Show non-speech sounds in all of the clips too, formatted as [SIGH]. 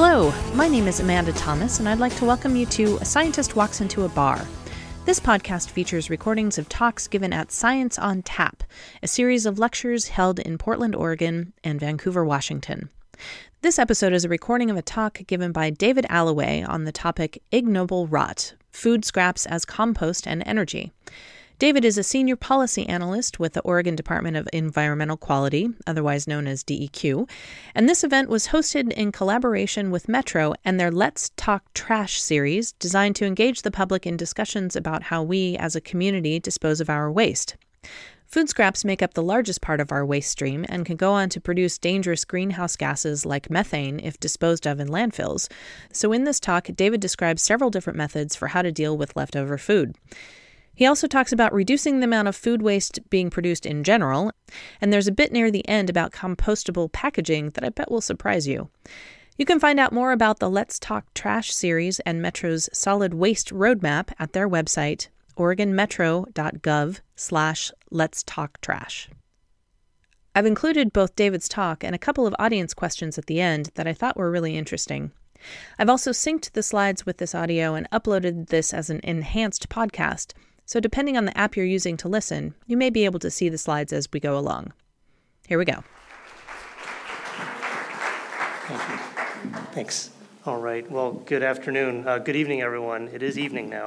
Hello, my name is Amanda Thomas, and I'd like to welcome you to A Scientist Walks into a Bar. This podcast features recordings of talks given at Science on Tap, a series of lectures held in Portland, Oregon, and Vancouver, Washington. This episode is a recording of a talk given by David Allaway on the topic Ignoble Rot Food Scraps as Compost and Energy. David is a senior policy analyst with the Oregon Department of Environmental Quality, otherwise known as DEQ, and this event was hosted in collaboration with Metro and their Let's Talk Trash series, designed to engage the public in discussions about how we as a community dispose of our waste. Food scraps make up the largest part of our waste stream and can go on to produce dangerous greenhouse gases like methane if disposed of in landfills. So, in this talk, David describes several different methods for how to deal with leftover food. He also talks about reducing the amount of food waste being produced in general, and there's a bit near the end about compostable packaging that I bet will surprise you. You can find out more about the Let's Talk Trash series and Metro's solid waste roadmap at their website, oregonmetro.gov slash let's talk trash. I've included both David's talk and a couple of audience questions at the end that I thought were really interesting. I've also synced the slides with this audio and uploaded this as an enhanced podcast, so depending on the app you're using to listen, you may be able to see the slides as we go along. Here we go. Thank you. Thanks. All right. Well, good afternoon. Uh, good evening, everyone. It is evening now.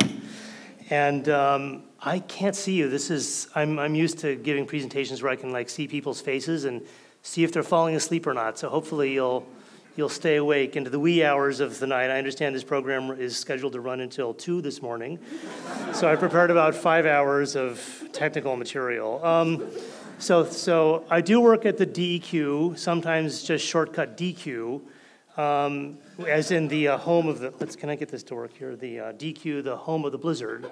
And um, I can't see you. This is, I'm, I'm used to giving presentations where I can like see people's faces and see if they're falling asleep or not. So hopefully you'll you'll stay awake into the wee hours of the night. I understand this program is scheduled to run until 2 this morning. so I prepared about five hours of technical material. Um, so, so I do work at the DEQ, sometimes just shortcut DQ, um, as in the uh, home of the, let's, can I get this to work here? The uh, DQ, the home of the blizzard.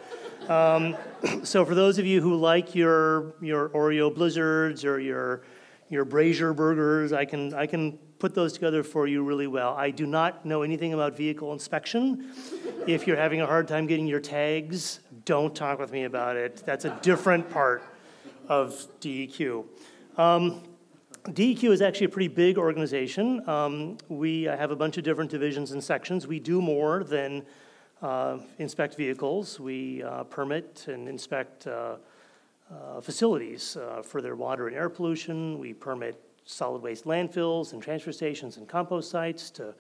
Um, [CLEARS THROAT] so for those of you who like your, your Oreo blizzards or your, your Brazier burgers, I can, I can put those together for you really well. I do not know anything about vehicle inspection. if you're having a hard time getting your tags, don't talk with me about it. That's a different part of DEQ. Um, DEQ is actually a pretty big organization. Um, we have a bunch of different divisions and sections. We do more than uh, inspect vehicles. We uh, permit and inspect uh, uh facilities uh, for their water and air pollution. We permit solid waste landfills and transfer stations and compost sites to,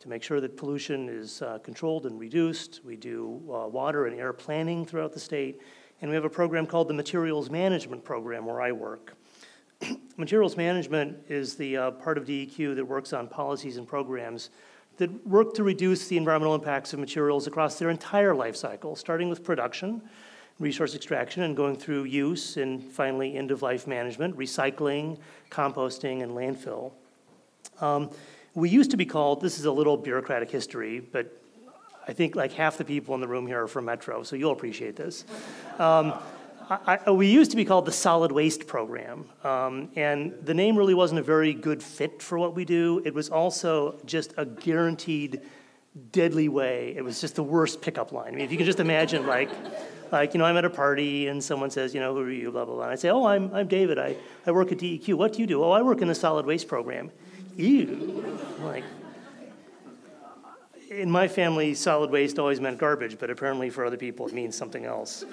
to make sure that pollution is uh, controlled and reduced. We do uh, water and air planning throughout the state. And we have a program called the Materials Management Program where I work. [CLEARS THROAT] Materials Management is the uh, part of DEQ that works on policies and programs that work to reduce the environmental impacts of materials across their entire life cycle, starting with production resource extraction and going through use and finally end of life management, recycling, composting, and landfill. Um, we used to be called, this is a little bureaucratic history, but I think like half the people in the room here are from Metro, so you'll appreciate this. Um, I, I, we used to be called the Solid Waste Program, um, and the name really wasn't a very good fit for what we do. It was also just a guaranteed deadly way. It was just the worst pickup line. I mean, if you can just imagine, like, like, you know, I'm at a party and someone says, you know, who are you, blah, blah, blah. And I say, oh, I'm, I'm David. I, I work at DEQ. What do you do? Oh, I work in the solid waste program. Ew. like, in my family, solid waste always meant garbage, but apparently for other people it means something else.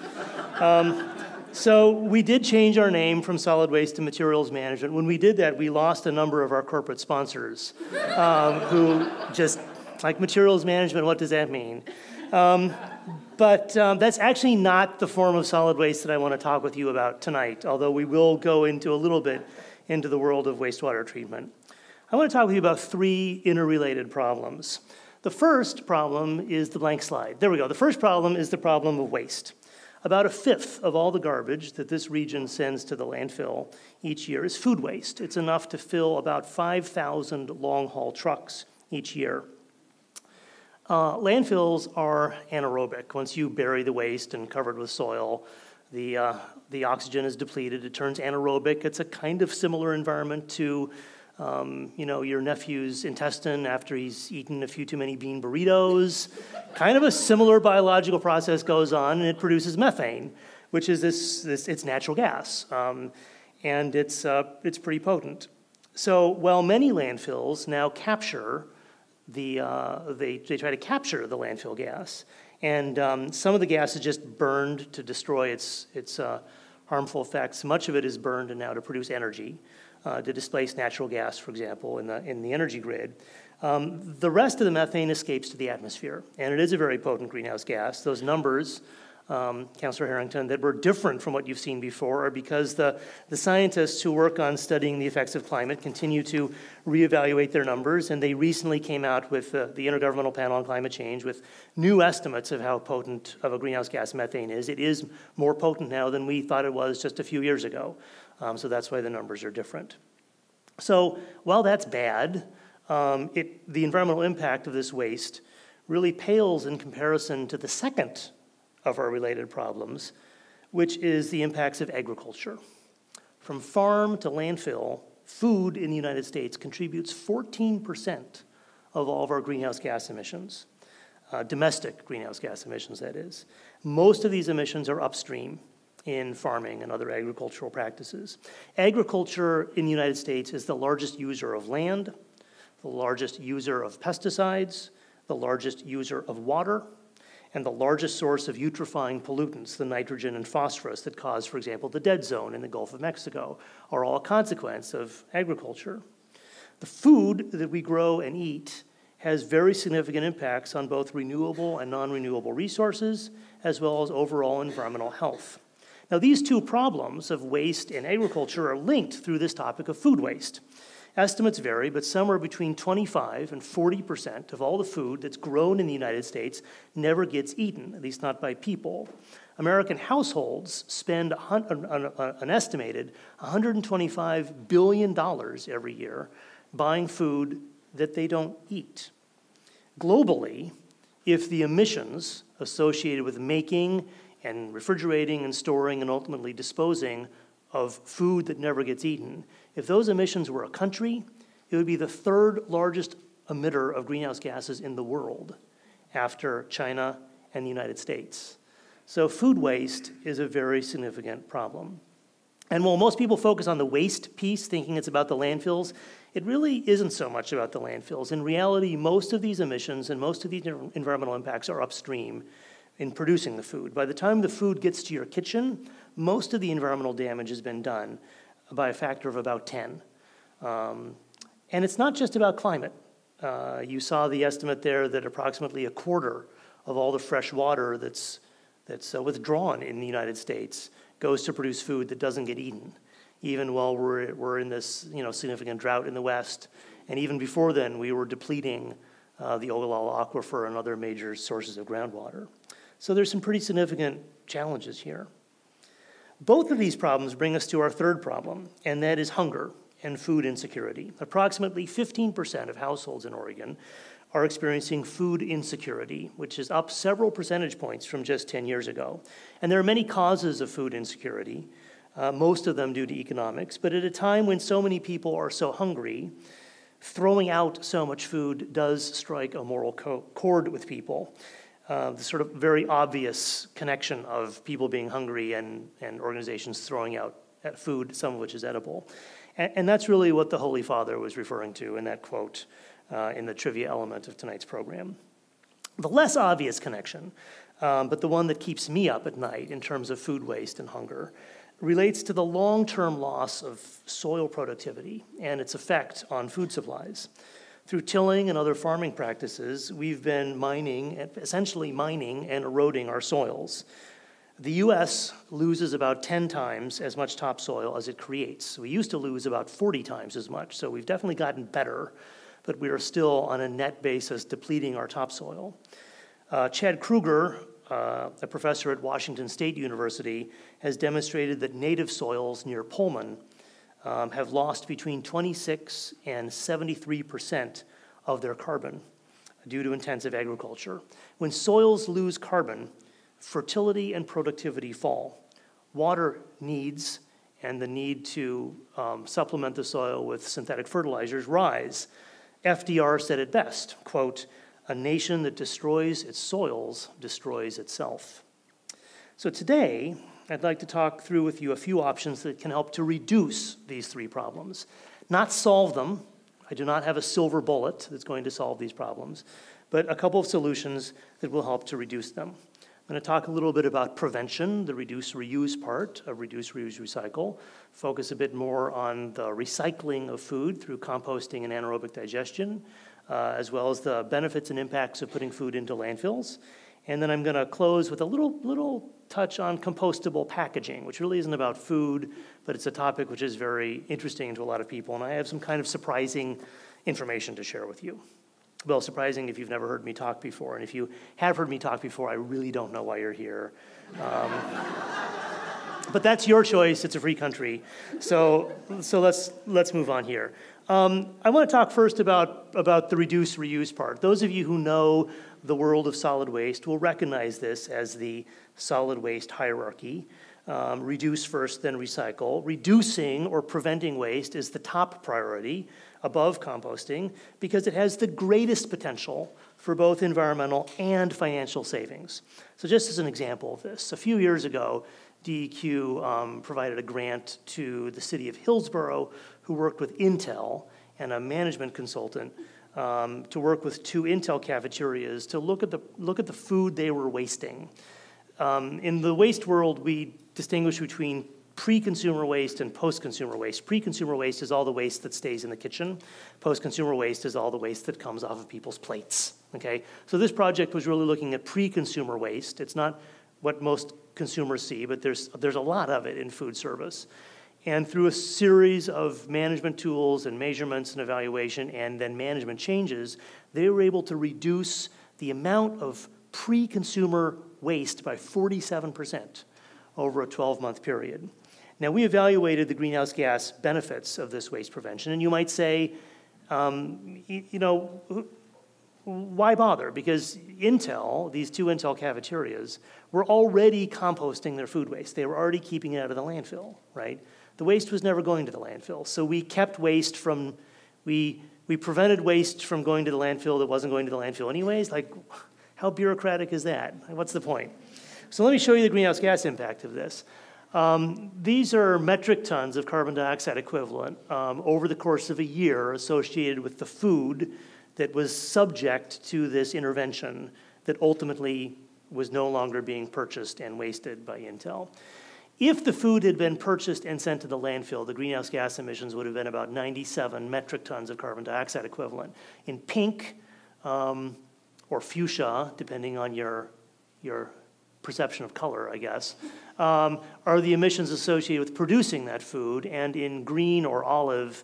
Um, so we did change our name from solid waste to materials management. When we did that, we lost a number of our corporate sponsors um, who just, like materials management, what does that mean? Um, but um, that's actually not the form of solid waste that I want to talk with you about tonight, although we will go into a little bit into the world of wastewater treatment. I want to talk with you about three interrelated problems. The first problem is the blank slide. There we go. The first problem is the problem of waste. About a fifth of all the garbage that this region sends to the landfill each year is food waste. It's enough to fill about 5,000 long haul trucks each year. Uh, landfills are anaerobic. Once you bury the waste and covered with soil, the, uh, the oxygen is depleted. It turns anaerobic. It's a kind of similar environment to um, you know, your nephew's intestine after he's eaten a few too many bean burritos. kind of a similar biological process goes on, and it produces methane, which is this, this it's natural gas, um, and it's, uh, it's pretty potent. So while many landfills now capture the, uh, they, they try to capture the landfill gas. And um, some of the gas is just burned to destroy its, its uh, harmful effects. Much of it is burned now to produce energy, uh, to displace natural gas, for example, in the, in the energy grid. Um, the rest of the methane escapes to the atmosphere, and it is a very potent greenhouse gas. Those numbers um, Councillor Harrington, that were different from what you've seen before are because the, the scientists who work on studying the effects of climate continue to reevaluate their numbers, and they recently came out with uh, the Intergovernmental Panel on Climate Change with new estimates of how potent of a greenhouse gas methane is. It is more potent now than we thought it was just a few years ago, um, so that's why the numbers are different. So while that's bad, um, it, the environmental impact of this waste really pales in comparison to the second of our related problems, which is the impacts of agriculture. From farm to landfill, food in the United States contributes 14% of all of our greenhouse gas emissions, uh, domestic greenhouse gas emissions, that is. Most of these emissions are upstream in farming and other agricultural practices. Agriculture in the United States is the largest user of land, the largest user of pesticides, the largest user of water, and the largest source of eutrophying pollutants, the nitrogen and phosphorus that cause, for example, the dead zone in the Gulf of Mexico, are all a consequence of agriculture. The food that we grow and eat has very significant impacts on both renewable and non renewable resources, as well as overall environmental health. Now, these two problems of waste and agriculture are linked through this topic of food waste. Estimates vary, but somewhere between 25 and 40 percent of all the food that's grown in the United States never gets eaten, at least not by people. American households spend an estimated $125 billion every year buying food that they don't eat. Globally, if the emissions associated with making and refrigerating and storing and ultimately disposing of food that never gets eaten if those emissions were a country, it would be the third largest emitter of greenhouse gases in the world after China and the United States. So, food waste is a very significant problem. And while most people focus on the waste piece, thinking it's about the landfills, it really isn't so much about the landfills. In reality, most of these emissions and most of these environmental impacts are upstream in producing the food. By the time the food gets to your kitchen, most of the environmental damage has been done by a factor of about 10. Um, and it's not just about climate. Uh, you saw the estimate there that approximately a quarter of all the fresh water that's, that's uh, withdrawn in the United States goes to produce food that doesn't get eaten, even while we're, we're in this you know, significant drought in the West. And even before then, we were depleting uh, the Ogallala Aquifer and other major sources of groundwater. So there's some pretty significant challenges here. Both of these problems bring us to our third problem, and that is hunger and food insecurity. Approximately 15% of households in Oregon are experiencing food insecurity, which is up several percentage points from just 10 years ago. And there are many causes of food insecurity, uh, most of them due to economics. But at a time when so many people are so hungry, throwing out so much food does strike a moral co- chord with people uh, the sort of very obvious connection of people being hungry and, and organizations throwing out food, some of which is edible. And, and that's really what the Holy Father was referring to in that quote uh, in the trivia element of tonight's program. The less obvious connection, um, but the one that keeps me up at night in terms of food waste and hunger, relates to the long term loss of soil productivity and its effect on food supplies. Through tilling and other farming practices, we've been mining, essentially mining and eroding our soils. The US loses about 10 times as much topsoil as it creates. We used to lose about 40 times as much, so we've definitely gotten better, but we are still on a net basis depleting our topsoil. Uh, Chad Kruger, uh, a professor at Washington State University, has demonstrated that native soils near Pullman um, have lost between 26 and 73 percent of their carbon due to intensive agriculture. When soils lose carbon, fertility and productivity fall. Water needs and the need to um, supplement the soil with synthetic fertilizers rise. FDR said it best, quote, a nation that destroys its soils destroys itself. So today, I'd like to talk through with you a few options that can help to reduce these three problems. Not solve them, I do not have a silver bullet that's going to solve these problems, but a couple of solutions that will help to reduce them. I'm going to talk a little bit about prevention, the reduce reuse part of reduce, reuse, recycle, focus a bit more on the recycling of food through composting and anaerobic digestion, uh, as well as the benefits and impacts of putting food into landfills. And then I'm going to close with a little, little touch on compostable packaging, which really isn't about food, but it's a topic which is very interesting to a lot of people. And I have some kind of surprising information to share with you well, surprising if you've never heard me talk before. And if you have heard me talk before, I really don't know why you're here. Um, [LAUGHS] but that's your choice. It's a free country. So, so let's, let's move on here. Um, I want to talk first about, about the reduce reuse part. Those of you who know the world of solid waste will recognize this as the solid waste hierarchy. Um, reduce first, then recycle. Reducing or preventing waste is the top priority above composting because it has the greatest potential for both environmental and financial savings. So, just as an example of this, a few years ago, DEQ um, provided a grant to the city of Hillsboro, who worked with Intel and a management consultant um, to work with two Intel cafeterias to look at the, look at the food they were wasting. Um, in the waste world, we distinguish between pre-consumer waste and post-consumer waste. Pre-consumer waste is all the waste that stays in the kitchen. Post-consumer waste is all the waste that comes off of people's plates. Okay, so this project was really looking at pre-consumer waste. It's not what most consumers see, but there's there's a lot of it in food service. And through a series of management tools and measurements and evaluation and then management changes, they were able to reduce the amount of pre-consumer waste by 47% over a 12 month period. Now, we evaluated the greenhouse gas benefits of this waste prevention, and you might say, um, you know, why bother? Because Intel, these two Intel cafeterias, were already composting their food waste. They were already keeping it out of the landfill, right? The waste was never going to the landfill. So we kept waste from, we, we prevented waste from going to the landfill that wasn't going to the landfill anyways. Like, how bureaucratic is that? What's the point? So let me show you the greenhouse gas impact of this. Um, these are metric tons of carbon dioxide equivalent um, over the course of a year associated with the food that was subject to this intervention that ultimately was no longer being purchased and wasted by Intel. If the food had been purchased and sent to the landfill, the greenhouse gas emissions would have been about 97 metric tons of carbon dioxide equivalent. In pink um, or fuchsia, depending on your, your perception of color, I guess, um, are the emissions associated with producing that food, and in green or olive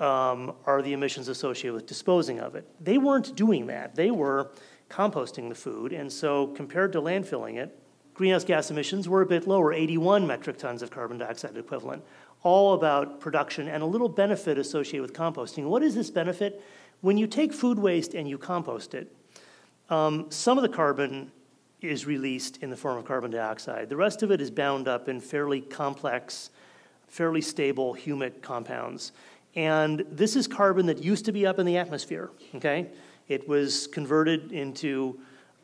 um, are the emissions associated with disposing of it. They weren't doing that. They were composting the food, and so compared to landfilling it, greenhouse gas emissions were a bit lower, 81 metric tons of carbon dioxide equivalent, all about production and a little benefit associated with composting. What is this benefit? When you take food waste and you compost it, um, some of the carbon is released in the form of carbon dioxide. The rest of it is bound up in fairly complex, fairly stable humic compounds. And this is carbon that used to be up in the atmosphere, okay? It was converted into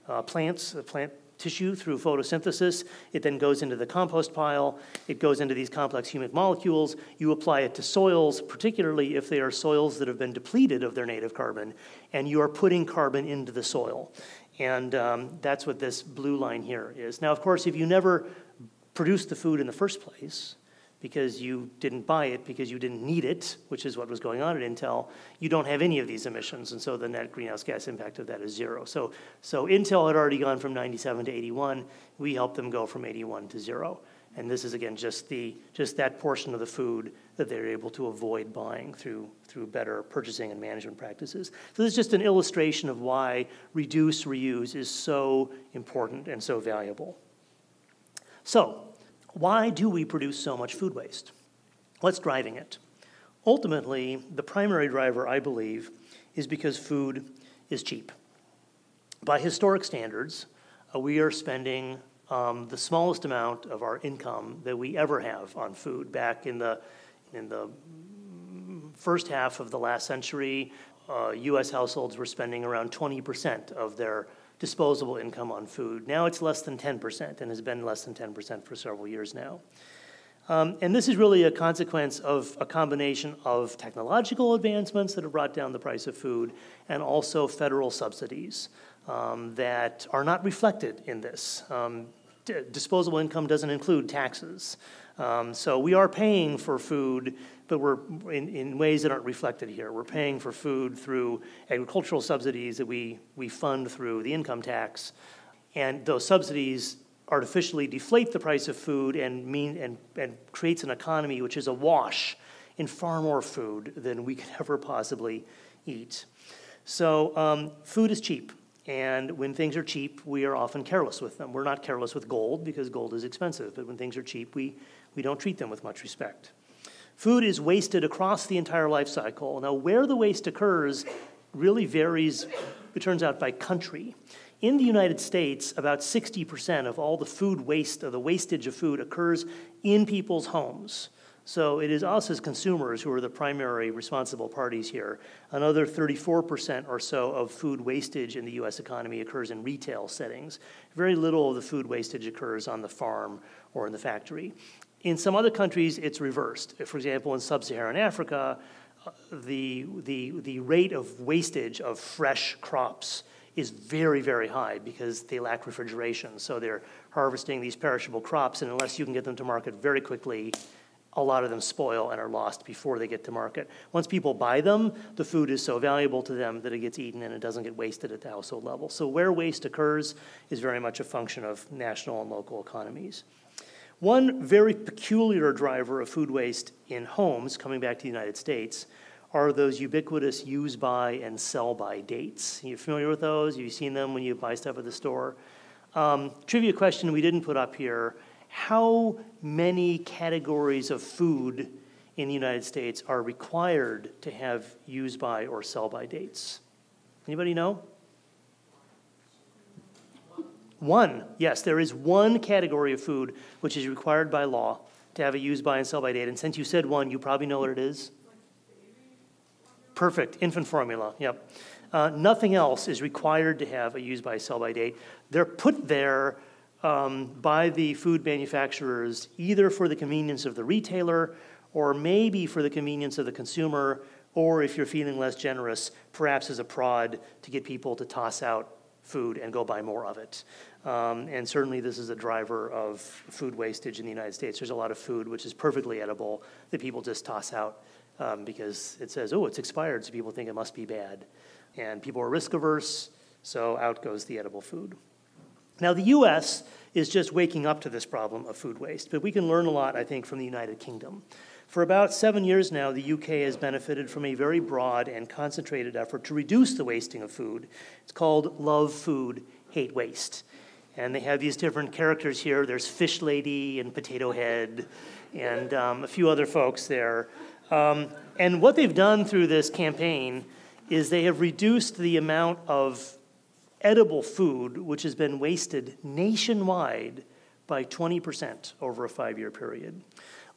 uh, plants, plant tissue through photosynthesis. It then goes into the compost pile. It goes into these complex humic molecules. You apply it to soils, particularly if they are soils that have been depleted of their native carbon, and you are putting carbon into the soil. And um, that's what this blue line here is. Now, of course, if you never produce the food in the first place, because you didn't buy it because you didn't need it, which is what was going on at Intel, you don't have any of these emissions, and so the net greenhouse gas impact of that is zero. So, so Intel had already gone from 97 to 81. We helped them go from 81 to zero. And this is again just the just that portion of the food that they're able to avoid buying through through better purchasing and management practices. So this is just an illustration of why reduce reuse is so important and so valuable. So, why do we produce so much food waste? What's driving it? Ultimately, the primary driver, I believe, is because food is cheap. By historic standards, uh, we are spending um, the smallest amount of our income that we ever have on food. Back in the, in the first half of the last century, uh, US households were spending around 20% of their disposable income on food. Now it's less than 10% and has been less than 10% for several years now. Um, and this is really a consequence of a combination of technological advancements that have brought down the price of food and also federal subsidies um, that are not reflected in this. Um, disposable income doesn't include taxes. Um, so we are paying for food, but we're in, in ways that aren't reflected here. We're paying for food through agricultural subsidies that we, we fund through the income tax. And those subsidies artificially deflate the price of food and mean and, and creates an economy which is awash in far more food than we could [LAUGHS] ever possibly eat. So um, food is cheap. And when things are cheap, we are often careless with them. We're not careless with gold because gold is expensive, but when things are cheap, we, we don't treat them with much respect. Food is wasted across the entire life cycle. Now, where the waste occurs really varies, it turns out, by country. In the United States, about 60% of all the food waste, or the wastage of food, occurs in people's homes. So it is us as consumers who are the primary responsible parties here. Another 34% or so of food wastage in the US economy occurs in retail settings. Very little of the food wastage occurs on the farm or in the factory. In some other countries, it's reversed. For example, in sub Saharan Africa, uh, the, the, the rate of wastage of fresh crops is very, very high because they lack refrigeration. So they're harvesting these perishable crops, and unless you can get them to market very quickly, a lot of them spoil and are lost before they get to market. Once people buy them, the food is so valuable to them that it gets eaten and it doesn't get wasted at the household level. So where waste occurs is very much a function of national and local economies. One very peculiar driver of food waste in homes, coming back to the United States, are those ubiquitous use by and sell by dates. Are you familiar with those? Have you seen them when you buy stuff at the store? Um, trivia question we didn't put up here how many categories of food in the United States are required to have use by or sell by dates? Anybody know? One, yes, there is one category of food which is required by law to have a use by and sell by date. And since you said one, you probably know what it is. Perfect, infant formula, yep. Uh, nothing else is required to have a use by sell by date. They're put there um, by the food manufacturers either for the convenience of the retailer or maybe for the convenience of the consumer, or if you're feeling less generous, perhaps as a prod to get people to toss out food and go buy more of it. Um, and certainly, this is a driver of food wastage in the United States. There's a lot of food which is perfectly edible that people just toss out um, because it says, oh, it's expired, so people think it must be bad. And people are risk averse, so out goes the edible food. Now, the US is just waking up to this problem of food waste, but we can learn a lot, I think, from the United Kingdom. For about seven years now, the UK has benefited from a very broad and concentrated effort to reduce the wasting of food. It's called Love Food, Hate Waste. And they have these different characters here. There's Fish Lady and Potato Head, and um, a few other folks there. Um, and what they've done through this campaign is they have reduced the amount of edible food which has been wasted nationwide by 20% over a five year period.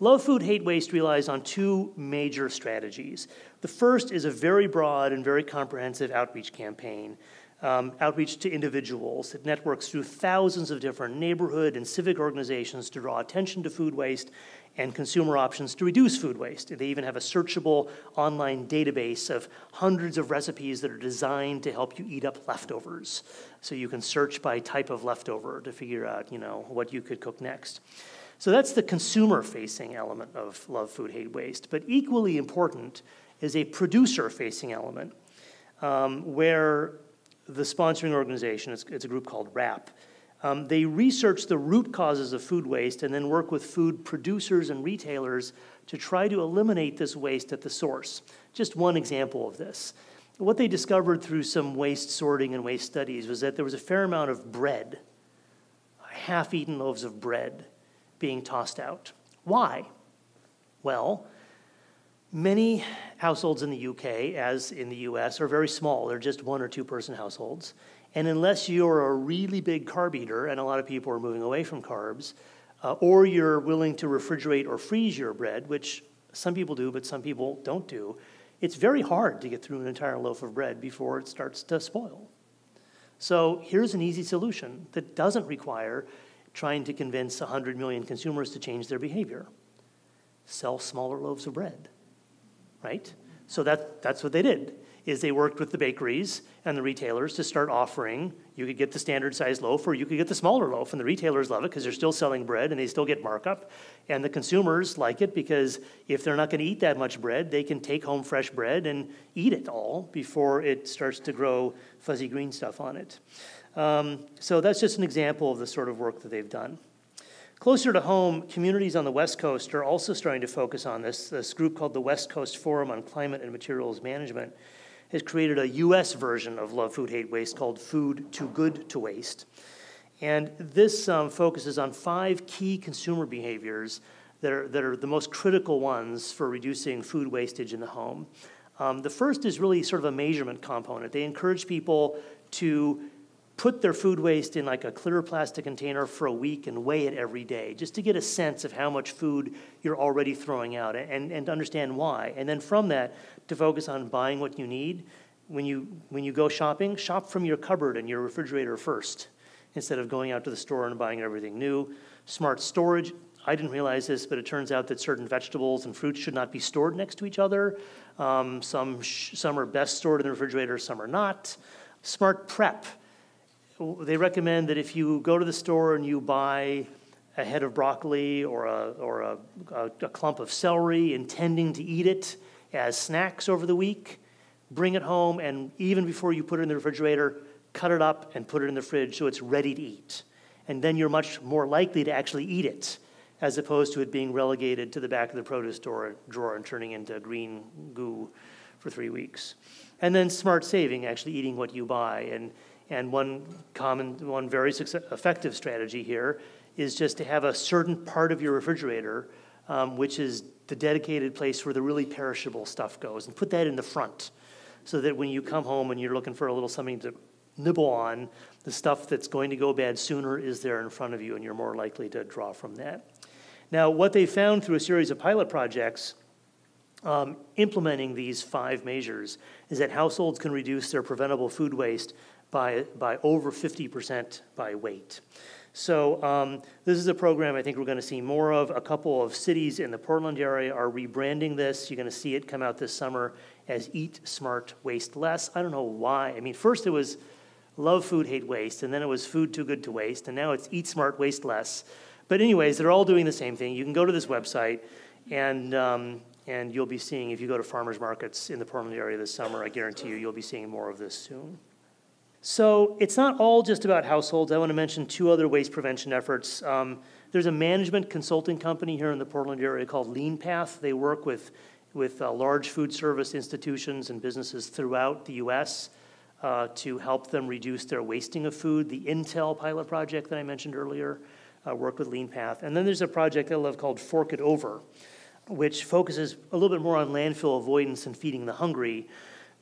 Love Food, Hate Waste relies on two major strategies. The first is a very broad and very comprehensive outreach campaign, um, outreach to individuals. It networks through thousands of different neighborhood and civic organizations to draw attention to food waste and consumer options to reduce food waste. They even have a searchable online database of hundreds of recipes that are designed to help you eat up leftovers. So you can search by type of leftover to figure out, you know, what you could cook next. So that's the consumer facing element of Love Food, Hate Waste. But equally important is a producer facing element um, where the sponsoring organization, it's, it's a group called WRAP, um, they research the root causes of food waste and then work with food producers and retailers to try to eliminate this waste at the source. Just one example of this. What they discovered through some waste sorting and waste studies was that there was a fair amount of bread, half eaten loaves of bread, being tossed out. Why? Well, many households in the UK, as in the US, are very small. They're just one or two person households. And unless you're a really big carb eater, and a lot of people are moving away from carbs, uh, or you're willing to refrigerate or freeze your bread, which some people do, but some people don't do, it's very hard to get through an entire loaf of bread before it starts to spoil. So here's an easy solution that doesn't require trying to convince 100 million consumers to change their behavior. sell smaller loaves of bread, right? So that, that's what they did is they worked with the bakeries and the retailers to start offering you could get the standard size loaf or you could get the smaller loaf and the retailers love it because they're still selling bread and they still get markup. And the consumers like it because if they're not going to eat that much bread they can take home fresh bread and eat it all before it starts to grow fuzzy green stuff on it. Um, so that's just an example of the sort of work that they've done Closer to home, communities on the West Coast are also starting to focus on this. This group called the West Coast Forum on Climate and Materials Management has created a US version of Love Food Hate Waste called Food Too Good to Waste. And this um, focuses on five key consumer behaviors that are, that are the most critical ones for reducing food wastage in the home. Um, the first is really sort of a measurement component. They encourage people to put their food waste in like a clear plastic container for a week and weigh it every day, just to get a sense of how much food you're already throwing out and, and understand why. And then from that, to focus on buying what you need. When you, when you go shopping, shop from your cupboard and your refrigerator first instead of going out to the store and buying everything new. Smart storage. I didn't realize this, but it turns out that certain vegetables and fruits should not be stored next to each other. Um, some, some are best stored in the refrigerator, some are not. Smart prep they recommend that if you go to the store and you buy a head of broccoli or a, or a, a, a clump of celery intending to eat it as snacks over the week, bring it home, and even before you put it in the refrigerator, cut it up and put it in the fridge so it's ready to eat. And then you're much more likely to actually eat it as opposed to it being relegated to the back of the produce store, drawer and turning into green goo for three weeks. And then smart saving, actually eating what you buy. And and one common, one very effective strategy here is just to have a certain part of your refrigerator, um, which is the dedicated place where the really perishable stuff goes, and put that in the front, so that when you come home and you're looking for a little something to nibble on, the stuff that's going to go bad sooner is there in front of you, and you're more likely to draw from that. Now, what they found through a series of pilot projects um, implementing these five measures is that households can reduce their preventable food waste by, by over 50% by weight. So um, this is a program I think we're going to see more of. A couple of cities in the Portland area are rebranding this. You're going to see it come out this summer as Eat Smart, Waste Less. I don't know why. I mean, first it was Love Food, Hate Waste, and then it was Food Too Good to Waste, and now it's Eat Smart, Waste Less. But anyways, they're all doing the same thing. You can go to this website, and um, and you'll be seeing if you go to farmers markets in the Portland area this summer. I guarantee you, you'll be seeing more of this soon. So it's not all just about households. I want to mention two other waste prevention efforts. Um, there's a management consulting company here in the Portland area called LeanPath. They work with, with uh, large food service institutions and businesses throughout the U.S. Uh, to help them reduce their wasting of food. The Intel pilot project that I mentioned earlier uh, worked with LeanPath. And then there's a project I love called Fork It Over, which focuses a little bit more on landfill avoidance and feeding the hungry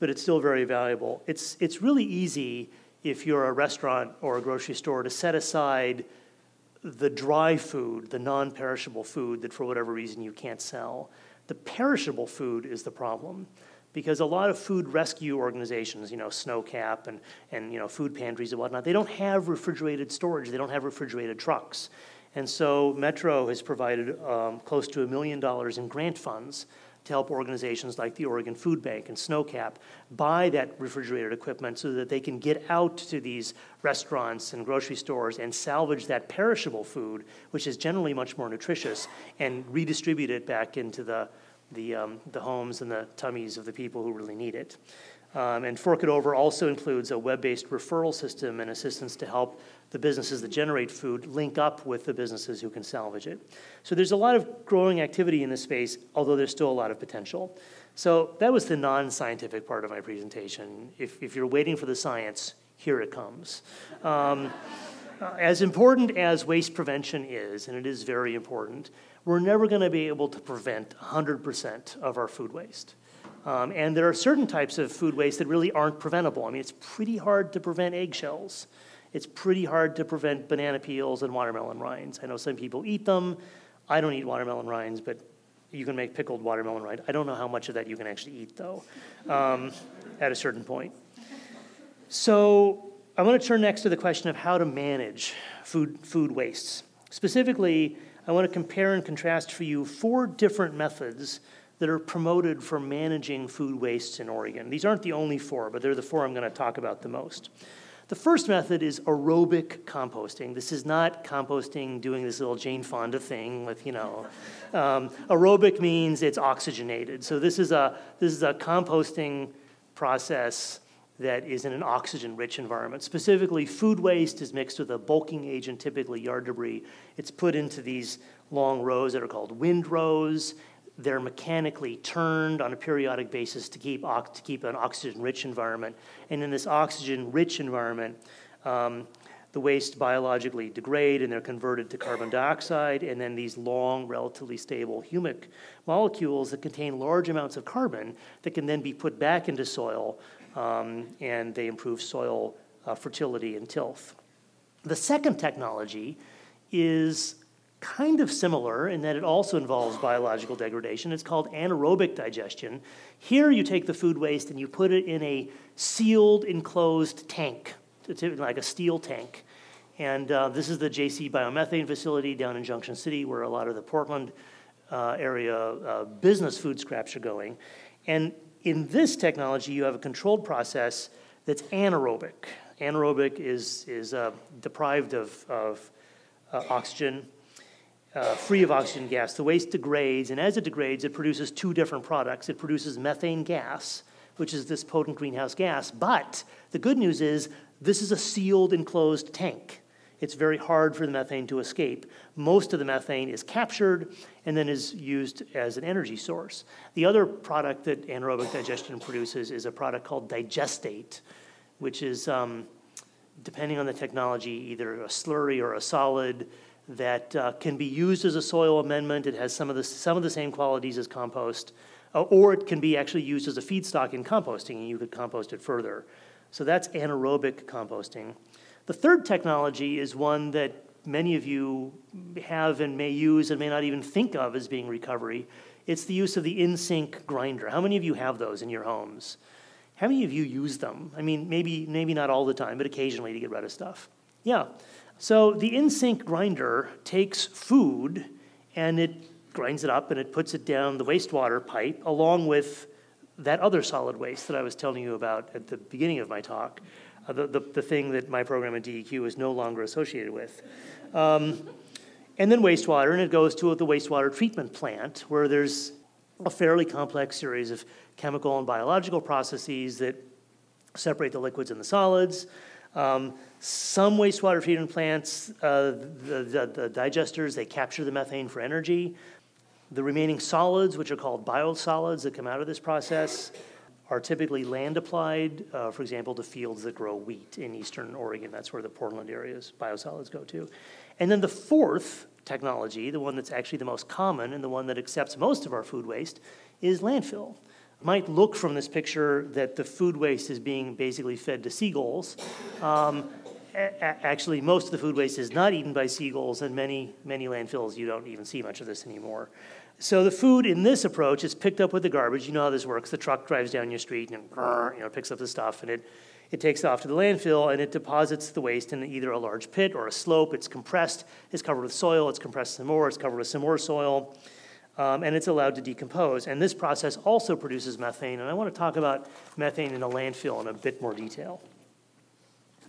but it's still very valuable. It's, it's really easy if you're a restaurant or a grocery store to set aside the dry food, the non perishable food that for whatever reason you can't sell. The perishable food is the problem because a lot of food rescue organizations, you know, Snowcap and, and you know, food pantries and whatnot, they don't have refrigerated storage, they don't have refrigerated trucks. And so Metro has provided um, close to a million dollars in grant funds to help organizations like the Oregon Food Bank and Snowcap buy that refrigerated equipment so that they can get out to these restaurants and grocery stores and salvage that perishable food, which is generally much more nutritious, and redistribute it back into the, the, um, the homes and the tummies of the people who really need it. Um, and Fork It Over also includes a web based referral system and assistance to help the businesses that generate food link up with the businesses who can salvage it. So there's a lot of growing activity in this space, although there's still a lot of potential. So that was the non scientific part of my presentation. If, if you're waiting for the science, here it comes. Um, as important as waste prevention is, and it is very important, we're never going to be able to prevent 100% of our food waste. Um, and there are certain types of food waste that really aren't preventable. I mean, it's pretty hard to prevent eggshells. It's pretty hard to prevent banana peels and watermelon rinds. I know some people eat them. I don't eat watermelon rinds, but you can make pickled watermelon rind. I don't know how much of that you can actually eat, though, um, at a certain point. So I want to turn next to the question of how to manage food, food wastes. Specifically, I want to compare and contrast for you four different methods that are promoted for managing food wastes in Oregon. These aren't the only four, but they're the four I'm going to talk about the most. The first method is aerobic composting. This is not composting doing this little Jane Fonda thing with, you know, [LAUGHS] um, aerobic means it's oxygenated. So this is a, this is a composting process that is in an oxygen-rich environment. Specifically, food waste is mixed with a bulking agent, typically yard debris. It's put into these long rows that are called windrows, they're mechanically turned on a periodic basis to keep, to keep an oxygen-rich environment. And in this oxygen-rich environment, um, the waste biologically degrade and they're converted to carbon dioxide and then these long, relatively stable humic molecules that contain large amounts of carbon that can then be put back into soil um, and they improve soil uh, fertility and tilth. The second technology is kind of similar in that it also involves biological degradation. It's called anaerobic digestion. Here you take the food waste and you put it in a sealed, enclosed tank, like a steel tank. And uh, this is the JC biomethane facility down in Junction City where a lot of the Portland uh, area uh, business food scraps are going. And in this technology, you have a controlled process that's anaerobic. Anaerobic is, is uh, deprived of, of uh, oxygen uh, free of oxygen gas. The waste degrades, and as it degrades, it produces two different products. It produces methane gas, which is this potent greenhouse gas, but the good news is this is a sealed, enclosed tank. It's very hard for the methane to escape. Most of the methane is captured and then is used as an energy source. The other product that anaerobic digestion produces is a product called digestate, which is, um, depending on the technology, either a slurry or a solid that uh, can be used as a soil amendment. It has some of the, some of the same qualities as compost, uh, or it can be actually used as a feedstock in composting, and you could compost it further. So that's anaerobic composting. The third technology is one that many of you have and may use and may not even think of as being recovery. It's the use of the in-sink grinder. How many of you have those in your homes? How many of you use them? I mean, maybe, maybe not all the time, but occasionally to get rid of stuff. Yeah. So the in-sink grinder takes food and it grinds it up and it puts it down the wastewater pipe along with that other solid waste that I was telling you about at the beginning of my talk, uh, the, the, the, thing that my program at DEQ is no longer associated with. Um, and then wastewater, and it goes to the wastewater treatment plant where there's a fairly complex series of chemical and biological processes that separate the liquids and the solids. Um, some wastewater treatment plants, uh, the, the, the, digesters, they capture the methane for energy. The remaining solids, which are called biosolids that come out of this process, are typically land applied, uh, for example, to fields that grow wheat in eastern Oregon. That's where the Portland area's biosolids go to. And then the fourth technology, the one that's actually the most common and the one that accepts most of our food waste, is landfill might look from this picture that the food waste is being basically fed to seagulls. Um, actually, most of the food waste is not eaten by seagulls, and many, many landfills, you don't even see much of this anymore. So the food in this approach is picked up with the garbage. You know how this works. The truck drives down your street and you know, picks up the stuff, and it, it takes off to the landfill, and it deposits the waste in either a large pit or a slope. It's compressed, it's covered with soil, it's compressed some more, it's covered with some more soil um, and it's allowed to decompose. And this process also produces methane, and I want to talk about methane in a landfill in a bit more detail.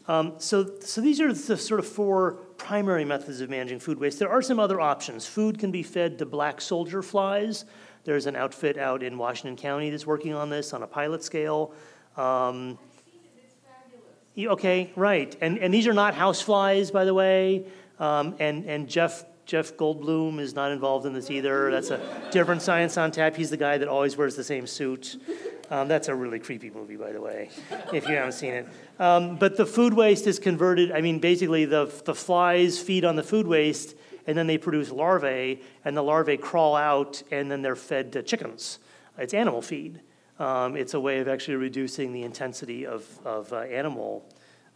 Um, so, so these are the sort of four primary methods of managing food waste. There are some other options. Food can be fed to black soldier flies. There's an outfit out in Washington County that's working on this on a pilot scale. Um, okay, right. And, and these are not house flies, by the way. Um, and, and Jeff Jeff Goldblum is not involved in this either. That's a different Science on Tap. He's the guy that always wears the same suit. Um, that's a really creepy movie, by the way, if you haven't seen it. Um, but the food waste is converted. I mean, basically, the, the flies feed on the food waste, and then they produce larvae, and the larvae crawl out, and then they're fed to chickens. It's animal feed. Um, it's a way of actually reducing the intensity of, of uh, animal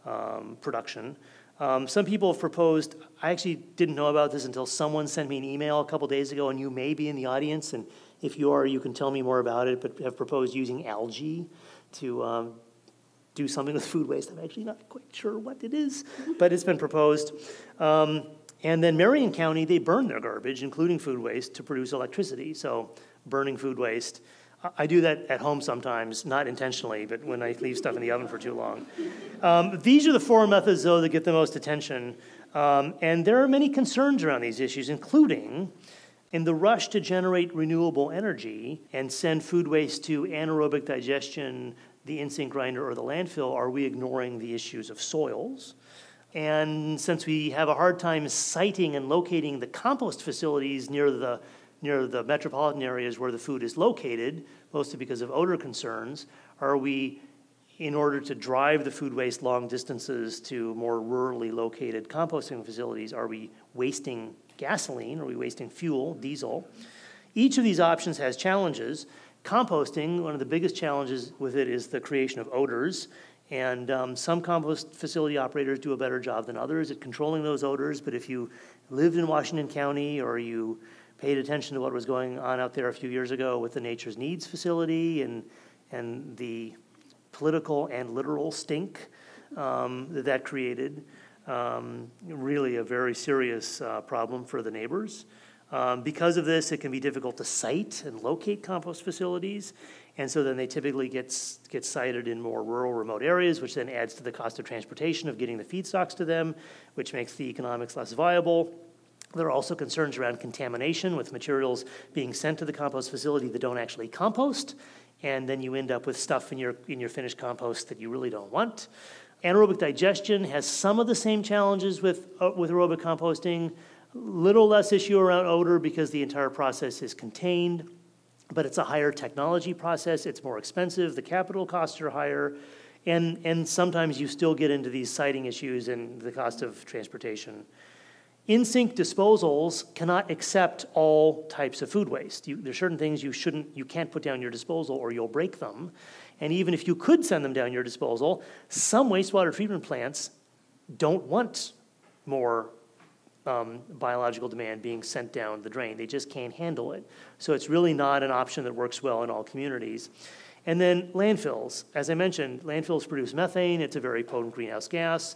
um, production. Um, some people have proposed, I actually didn't know about this until someone sent me an email a couple days ago, and you may be in the audience, and if you are, you can tell me more about it, but have proposed using algae to um, do something with food waste. I'm actually not quite sure what it is, but it's been proposed. Um, And then Marion County, they burn their garbage, including food waste, to produce electricity. So burning food waste. I do that at home sometimes, not intentionally, but when I leave stuff in the oven for too long. Um, these are the four methods, though, that get the most attention. Um, and there are many concerns around these issues, including in the rush to generate renewable energy and send food waste to anaerobic digestion, the in-sink grinder, or the landfill, are we ignoring the issues of soils? And since we have a hard time siting and locating the compost facilities near the near the metropolitan areas where the food is located, mostly because of odor concerns, are we, in order to drive the food waste long distances to more rurally located composting facilities, are we wasting gasoline? Are we wasting fuel, diesel? Each of these options has challenges. Composting, one of the biggest challenges with it is the creation of odors. And um, some compost facility operators do a better job than others at controlling those odors. But if you lived in Washington County or you paid attention to what was going on out there a few years ago with the Nature's Needs facility and, and the political and literal stink um, that that created, um, really a very serious uh, problem for the neighbors. Um, because of this, it can be difficult to site and locate compost facilities, and so then they typically get, get sited in more rural, remote areas, which then adds to the cost of transportation of getting the feedstocks to them, which makes the economics less viable. There are also concerns around contamination with materials being sent to the compost facility that don't actually compost, and then you end up with stuff in your, in your finished compost that you really don't want. Anaerobic digestion has some of the same challenges with, uh, with aerobic composting, little less issue around odor because the entire process is contained but it's a higher technology process, it's more expensive, the capital costs are higher, and, and sometimes you still get into these siting issues and the cost of transportation. In-sink disposals cannot accept all types of food waste. You, there's certain things you shouldn't, you can't put down your disposal or you'll break them. And even if you could send them down your disposal, some wastewater treatment plants don't want more um, biological demand being sent down the drain. They just can't handle it. So it's really not an option that works well in all communities. And then landfills. As I mentioned, landfills produce methane. It's a very potent greenhouse gas.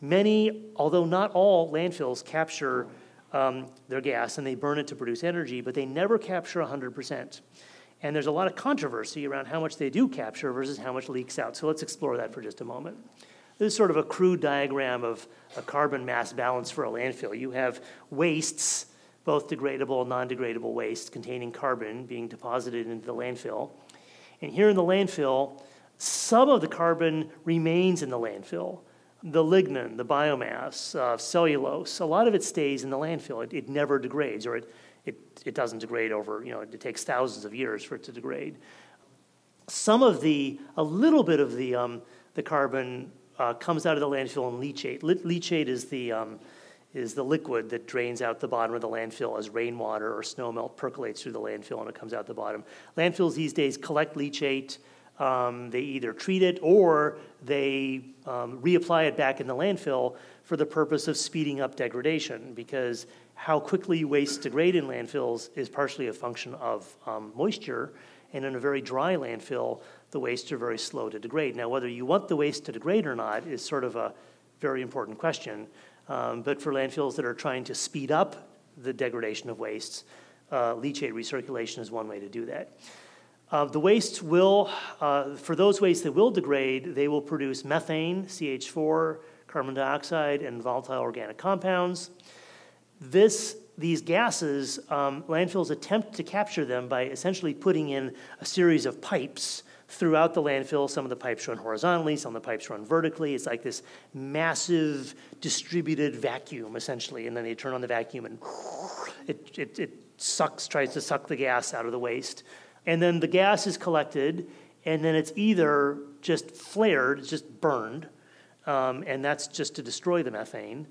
Many, although not all, landfills capture um, their gas and they burn it to produce energy, but they never capture 100%. And there's a lot of controversy around how much they do capture versus how much leaks out. So let's explore that for just a moment. This is sort of a crude diagram of a carbon mass balance for a landfill. You have wastes, both degradable and non-degradable waste containing carbon being deposited into the landfill. And here in the landfill, some of the carbon remains in the landfill. The lignin, the biomass, uh, cellulose, a lot of it stays in the landfill. It, it never degrades, or it, it, it doesn't degrade over, you know, it takes thousands of years for it to degrade. Some of the, a little bit of the, um, the carbon uh, comes out of the landfill in leachate. leachate is the, um, is the liquid that drains out the bottom of the landfill as rainwater or snowmelt percolates through the landfill and it comes out the bottom. Landfills these days collect leachate. Um, they either treat it or they um, reapply it back in the landfill for the purpose of speeding up degradation because how quickly waste degrade in landfills is partially a function of um, moisture. And in a very dry landfill, the wastes are very slow to degrade. Now, whether you want the waste to degrade or not is sort of a very important question. Um, but for landfills that are trying to speed up the degradation of wastes, uh, leachate recirculation is one way to do that. Uh, the wastes will, uh, for those wastes that will degrade, they will produce methane, CH4, carbon dioxide, and volatile organic compounds. This, these gases, um, landfills attempt to capture them by essentially putting in a series of pipes throughout the landfill. Some of the pipes run horizontally, some of the pipes run vertically. It's like this massive distributed vacuum, essentially. And then they turn on the vacuum and it, it, it sucks, tries to suck the gas out of the waste. And then the gas is collected, and then it's either just flared, it's just burned, um, and that's just to destroy the methane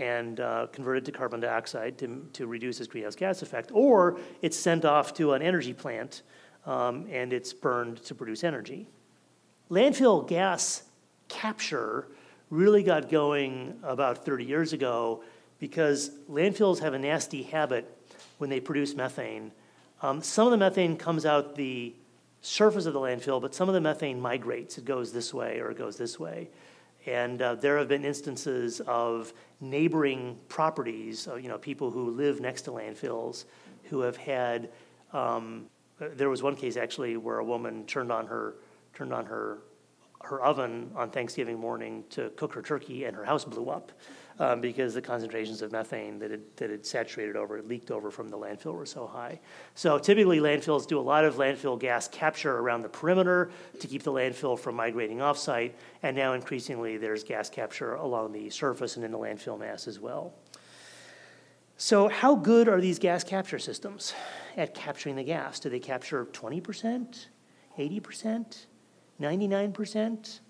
and uh, converted to carbon dioxide to, to reduce its greenhouse gas effect, or it's sent off to an energy plant um, and it's burned to produce energy. Landfill gas capture really got going about 30 years ago because landfills have a nasty habit when they produce methane. Um, some of the methane comes out the surface of the landfill, but some of the methane migrates. It goes this way or it goes this way. And uh, there have been instances of neighboring properties, uh, you know, people who live next to landfills who have had, um, there was one case actually where a woman turned on her, turned on her, her oven on Thanksgiving morning to cook her turkey and her house blew up um, because the concentrations of methane that had, that had saturated over, leaked over from the landfill were so high. So typically landfills do a lot of landfill gas capture around the perimeter to keep the landfill from migrating offsite, and now increasingly there's gas capture along the surface and in the landfill mass as well. So how good are these gas capture systems at capturing the gas? Do they capture 20%, 80%, 99%?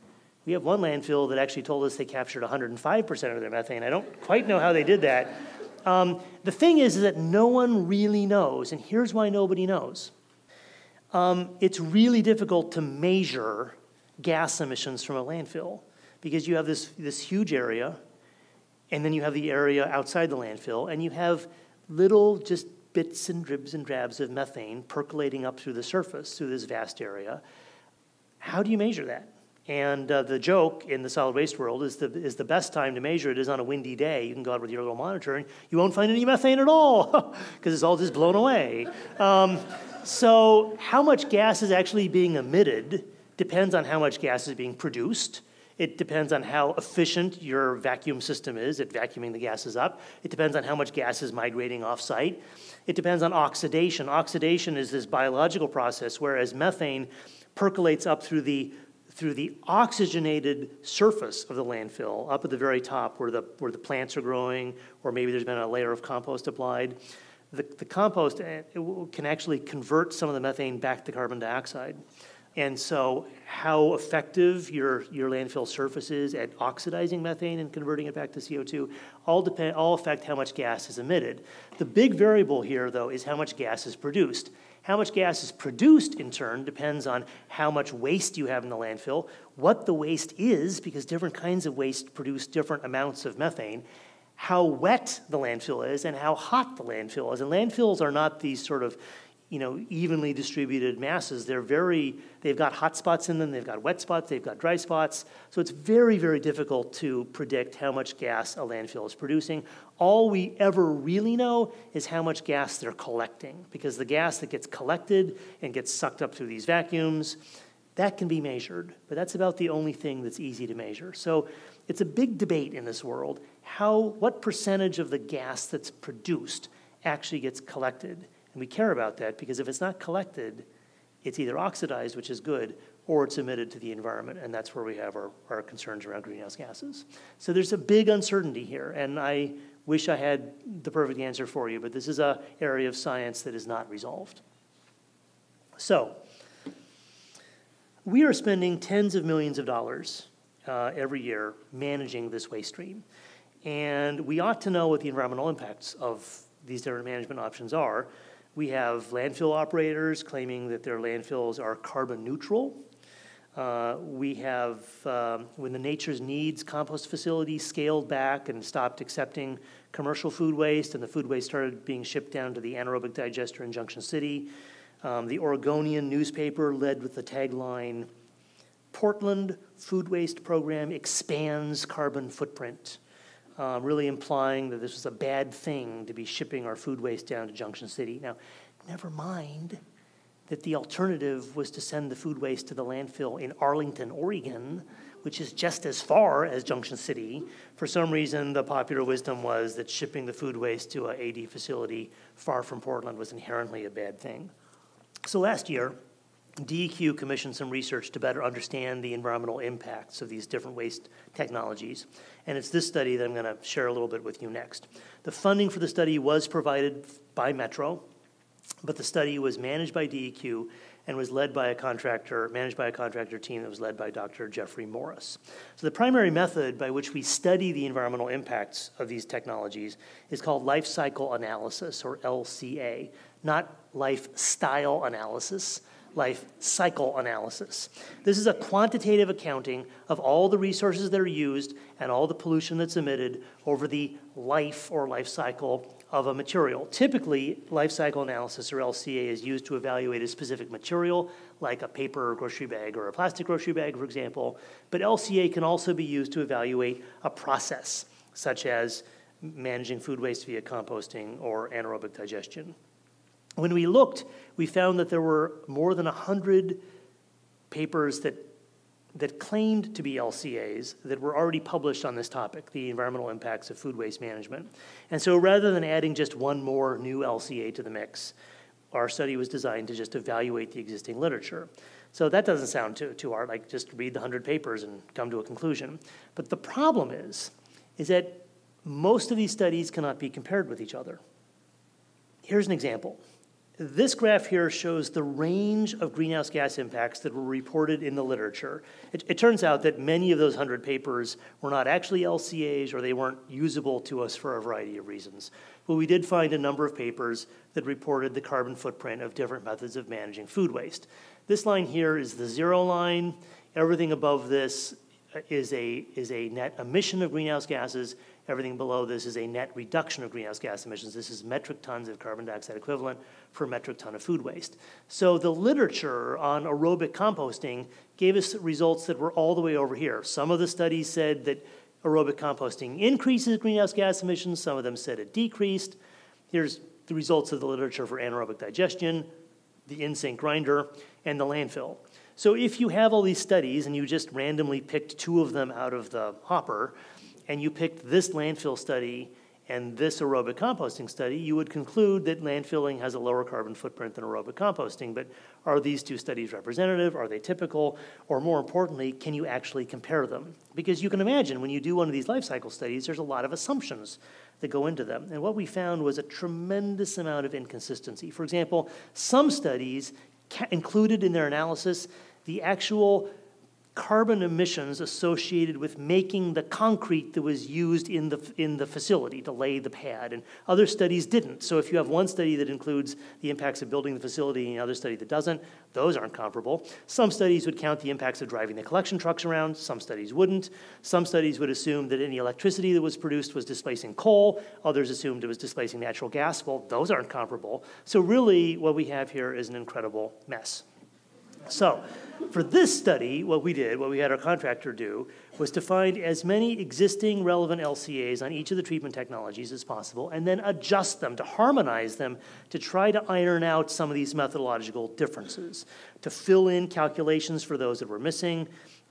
We have one landfill that actually told us they captured 105% of their methane. I don't quite know how they did that. Um, the thing is, is that no one really knows, and here's why nobody knows. Um, it's really difficult to measure gas emissions from a landfill because you have this, this huge area, and then you have the area outside the landfill, and you have little just bits and dribs and drabs of methane percolating up through the surface through this vast area. How do you measure that? And uh, the joke in the solid waste world is the, is the best time to measure it is on a windy day. You can go out with your little monitor and you won't find any methane at all [LAUGHS] because it's all just blown away. Um, so, how much gas is actually being emitted depends on how much gas is being produced. It depends on how efficient your vacuum system is at vacuuming the gases up. It depends on how much gas is migrating off site. It depends on oxidation. Oxidation is this biological process, whereas methane percolates up through the through the oxygenated surface of the landfill, up at the very top where the, where the plants are growing, or maybe there's been a layer of compost applied, the, the compost eh, can actually convert some of the methane back to carbon dioxide. And so, how effective your, your landfill surface is at oxidizing methane and converting it back to CO2 all, depend, all affect how much gas is emitted. The big variable here, though, is how much gas is produced. How much gas is produced, in turn, depends on how much waste you have in the landfill, what the waste is, because different kinds of waste produce different amounts of methane, how wet the landfill is, and how hot the landfill is. And landfills are not these sort of you know, evenly distributed masses. They're very, they've got hot spots in them, they've got wet spots, they've got dry spots. So it's very, very difficult to predict how much gas a landfill is producing. All we ever really know is how much gas they're collecting, because the gas that gets collected and gets sucked up through these vacuums, that can be measured, but that's about the only thing that's easy to measure. So it's a big debate in this world how, what percentage of the gas that's produced actually gets collected and we care about that because if it's not collected, it's either oxidized, which is good, or it's emitted to the environment, and that's where we have our, our concerns around greenhouse gases. So there's a big uncertainty here, and I wish I had the perfect answer for you, but this is an area of science that is not resolved. So, we are spending tens of millions of dollars uh, every year managing this waste stream. And we ought to know what the environmental impacts of these different management options are we have landfill operators claiming that their landfills are carbon neutral. Uh, we have, um, when the Nature's Needs compost facility scaled back and stopped accepting commercial food waste, and the food waste started being shipped down to the anaerobic digester in Junction City. Um, the Oregonian newspaper led with the tagline Portland Food Waste Program expands carbon footprint uh, really implying that this was a bad thing to be shipping our food waste down to Junction City. Now, never mind that the alternative was to send the food waste to the landfill in Arlington, Oregon, which is just as far as Junction City. For some reason, the popular wisdom was that shipping the food waste to an AD facility far from Portland was inherently a bad thing. So last year, DEQ commissioned some research to better understand the environmental impacts of these different waste technologies. And it's this study that I'm going to share a little bit with you next. The funding for the study was provided by Metro, but the study was managed by DEQ and was led by a contractor, managed by a contractor team that was led by Dr. Jeffrey Morris. So the primary method by which we study the environmental impacts of these technologies is called life cycle analysis, or LCA, not lifestyle analysis. Life cycle analysis. This is a quantitative accounting of all the resources that are used and all the pollution that's emitted over the life or life cycle of a material. Typically, life cycle analysis or LCA is used to evaluate a specific material, like a paper grocery bag or a plastic grocery bag, for example. But LCA can also be used to evaluate a process, such as managing food waste via composting or anaerobic digestion. When we looked, we found that there were more than 100 papers that, that claimed to be LCAs that were already published on this topic, the environmental impacts of food waste management. And so rather than adding just one more new LCA to the mix, our study was designed to just evaluate the existing literature. So that doesn't sound too, too hard, like just read the 100 papers and come to a conclusion. But the problem is, is that most of these studies cannot be compared with each other. Here's an example. This graph here shows the range of greenhouse gas impacts that were reported in the literature. It, it, turns out that many of those 100 papers were not actually LCAs or they weren't usable to us for a variety of reasons. But we did find a number of papers that reported the carbon footprint of different methods of managing food waste. This line here is the zero line. Everything above this is a, is a net emission of greenhouse gases. Everything below this is a net reduction of greenhouse gas emissions. This is metric tons of carbon dioxide equivalent per metric ton of food waste. So the literature on aerobic composting gave us results that were all the way over here. Some of the studies said that aerobic composting increases greenhouse gas emissions. Some of them said it decreased. Here's the results of the literature for anaerobic digestion, the in-sink grinder, and the landfill. So if you have all these studies and you just randomly picked two of them out of the hopper, and you picked this landfill study and this aerobic composting study, you would conclude that landfilling has a lower carbon footprint than aerobic composting. But are these two studies representative? Are they typical? Or more importantly, can you actually compare them? Because you can imagine when you do one of these life cycle studies, there's a lot of assumptions that go into them. And what we found was a tremendous amount of inconsistency. For example, some studies included in their analysis the actual carbon emissions associated with making the concrete that was used in the, in the facility to lay the pad, and other studies didn't. So if you have one study that includes the impacts of building the facility and another study that doesn't, those aren't comparable. Some studies would count the impacts of driving the collection trucks around, some studies wouldn't. Some studies would assume that any electricity that was produced was displacing coal, others assumed it was displacing natural gas. Well, those aren't comparable. So really what we have here is an incredible mess. So, for this study, what we did, what we had our contractor do, was to find as many existing relevant LCAs on each of the treatment technologies as possible and then adjust them to harmonize them to try to iron out some of these methodological differences, to fill in calculations for those that were missing.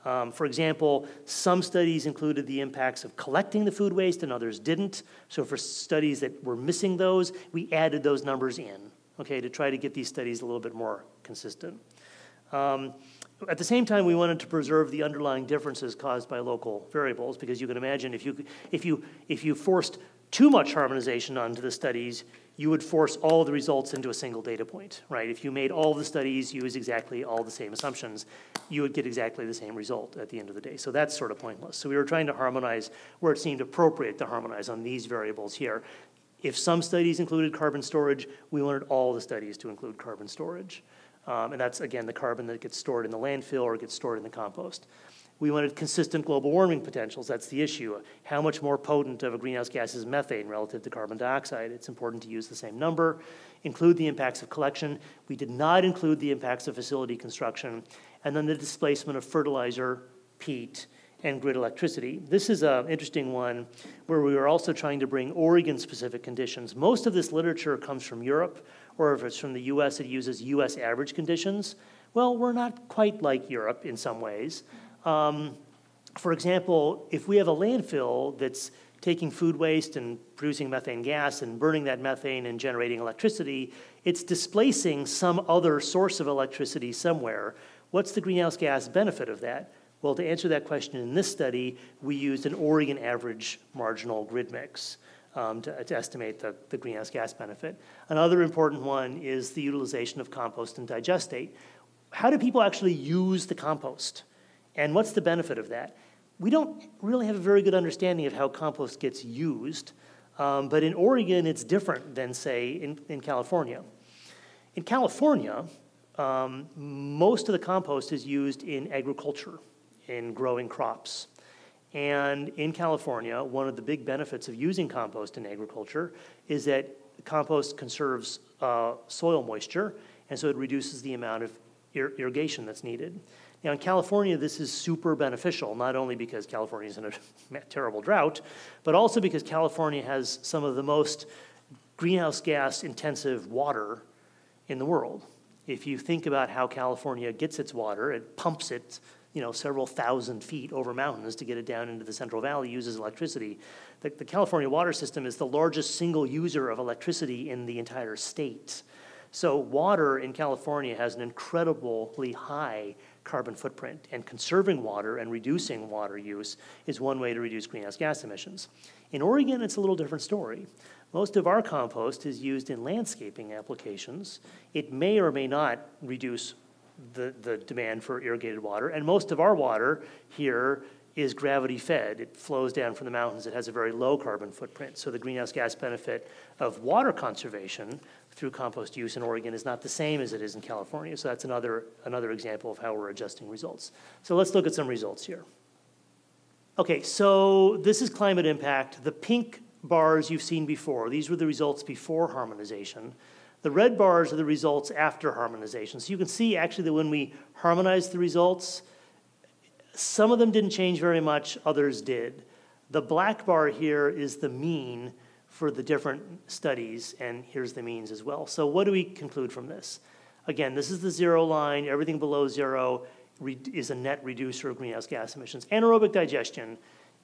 Um, for example, some studies included the impacts of collecting the food waste and others didn't. So for studies that were missing those, we added those numbers in, okay, to try to get these studies a little bit more consistent. Um, at the same time, we wanted to preserve the underlying differences caused by local variables because you can imagine if you, if you, if you forced too much harmonization onto the studies, you would force all the results into a single data point, right? If you made all the studies use exactly all the same assumptions, you would get exactly the same result at the end of the day. So that's sort of pointless. So we were trying to harmonize where it seemed appropriate to harmonize on these variables here. If some studies included carbon storage, we wanted all the studies to include carbon storage. Um, and that's, again, the carbon that gets stored in the landfill or gets stored in the compost. We wanted consistent global warming potentials. That's the issue. How much more potent of a greenhouse gas is methane relative to carbon dioxide? It's important to use the same number. Include the impacts of collection. We did not include the impacts of facility construction. And then the displacement of fertilizer, peat, and grid electricity. This is an interesting one where we are also trying to bring Oregon specific conditions. Most of this literature comes from Europe or if it's from the US, it uses US average conditions. Well, we're not quite like Europe in some ways. Um, for example, if we have a landfill that's taking food waste and producing methane gas and burning that methane and generating electricity, it's displacing some other source of electricity somewhere. What's the greenhouse gas benefit of that? Well, to answer that question in this study, we used an Oregon average marginal grid mix um, to, to, estimate the, the greenhouse gas benefit. Another important one is the utilization of compost and digestate. How do people actually use the compost? And what's the benefit of that? We don't really have a very good understanding of how compost gets used, um, but in Oregon, it's different than, say, in, in California. In California, um, most of the compost is used in agriculture, in growing crops. And in California, one of the big benefits of using compost in agriculture is that compost conserves uh, soil moisture, and so it reduces the amount of ir irrigation that's needed. Now, in California, this is super beneficial, not only because California is in a [LAUGHS] terrible drought, but also because California has some of the most greenhouse gas intensive water in the world. If you think about how California gets its water, it pumps it you know, several thousand feet over mountains to get it down into the Central Valley, uses electricity. The, the California water system is the largest single user of electricity in the entire state. So water in California has an incredibly high carbon footprint, and conserving water and reducing water use is one way to reduce greenhouse gas emissions. In Oregon, it's a little different story. Most of our compost is used in landscaping applications. It may or may not reduce the, the demand for irrigated water, and most of our water here is gravity fed. It flows down from the mountains. It has a very low carbon footprint. So the greenhouse gas benefit of water conservation through compost use in Oregon is not the same as it is in California. So that's another, another example of how we're adjusting results. So let's look at some results here. Okay, so this is climate impact. The pink bars you've seen before. These were the results before harmonization. The red bars are the results after harmonization. So you can see actually that when we harmonized the results, some of them didn't change very much, others did. The black bar here is the mean for the different studies, and here's the means as well. So what do we conclude from this? Again, this is the zero line. Everything below zero is a net reducer of greenhouse gas emissions. Anaerobic digestion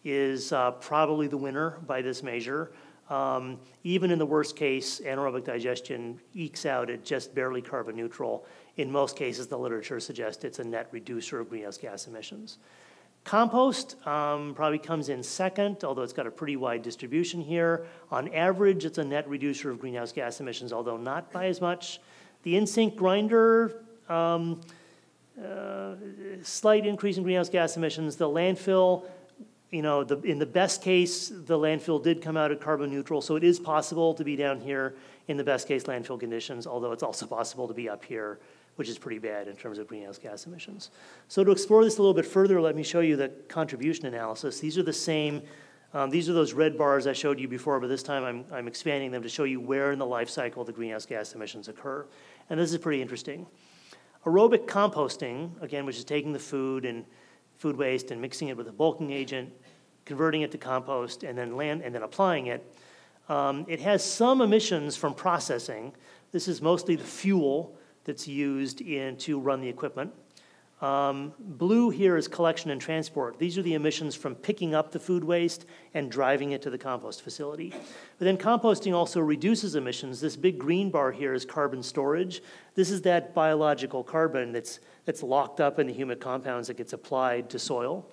is uh, probably the winner by this measure. Um, even in the worst case, anaerobic digestion ekes out at just barely carbon neutral. In most cases, the literature suggests it's a net reducer of greenhouse gas emissions. Compost um, probably comes in second, although it's got a pretty wide distribution here. On average, it's a net reducer of greenhouse gas emissions, although not by as much. The in-sink grinder, um, uh, slight increase in greenhouse gas emissions. The landfill, you know, the, in the best case, the landfill did come out at carbon neutral, so it is possible to be down here in the best case landfill conditions, although it's also possible to be up here, which is pretty bad in terms of greenhouse gas emissions. So to explore this a little bit further, let me show you the contribution analysis. These are the same, um, these are those red bars I showed you before, but this time I'm, I'm expanding them to show you where in the life cycle the greenhouse gas emissions occur. And this is pretty interesting. Aerobic composting, again, which is taking the food and food waste and mixing it with a bulking agent, converting it to compost, and then land and then applying it. Um, it has some emissions from processing. This is mostly the fuel that's used in, to run the equipment. Um, blue here is collection and transport. These are the emissions from picking up the food waste and driving it to the compost facility. But then composting also reduces emissions. This big green bar here is carbon storage. This is that biological carbon that's, that's locked up in the humic compounds that gets applied to soil.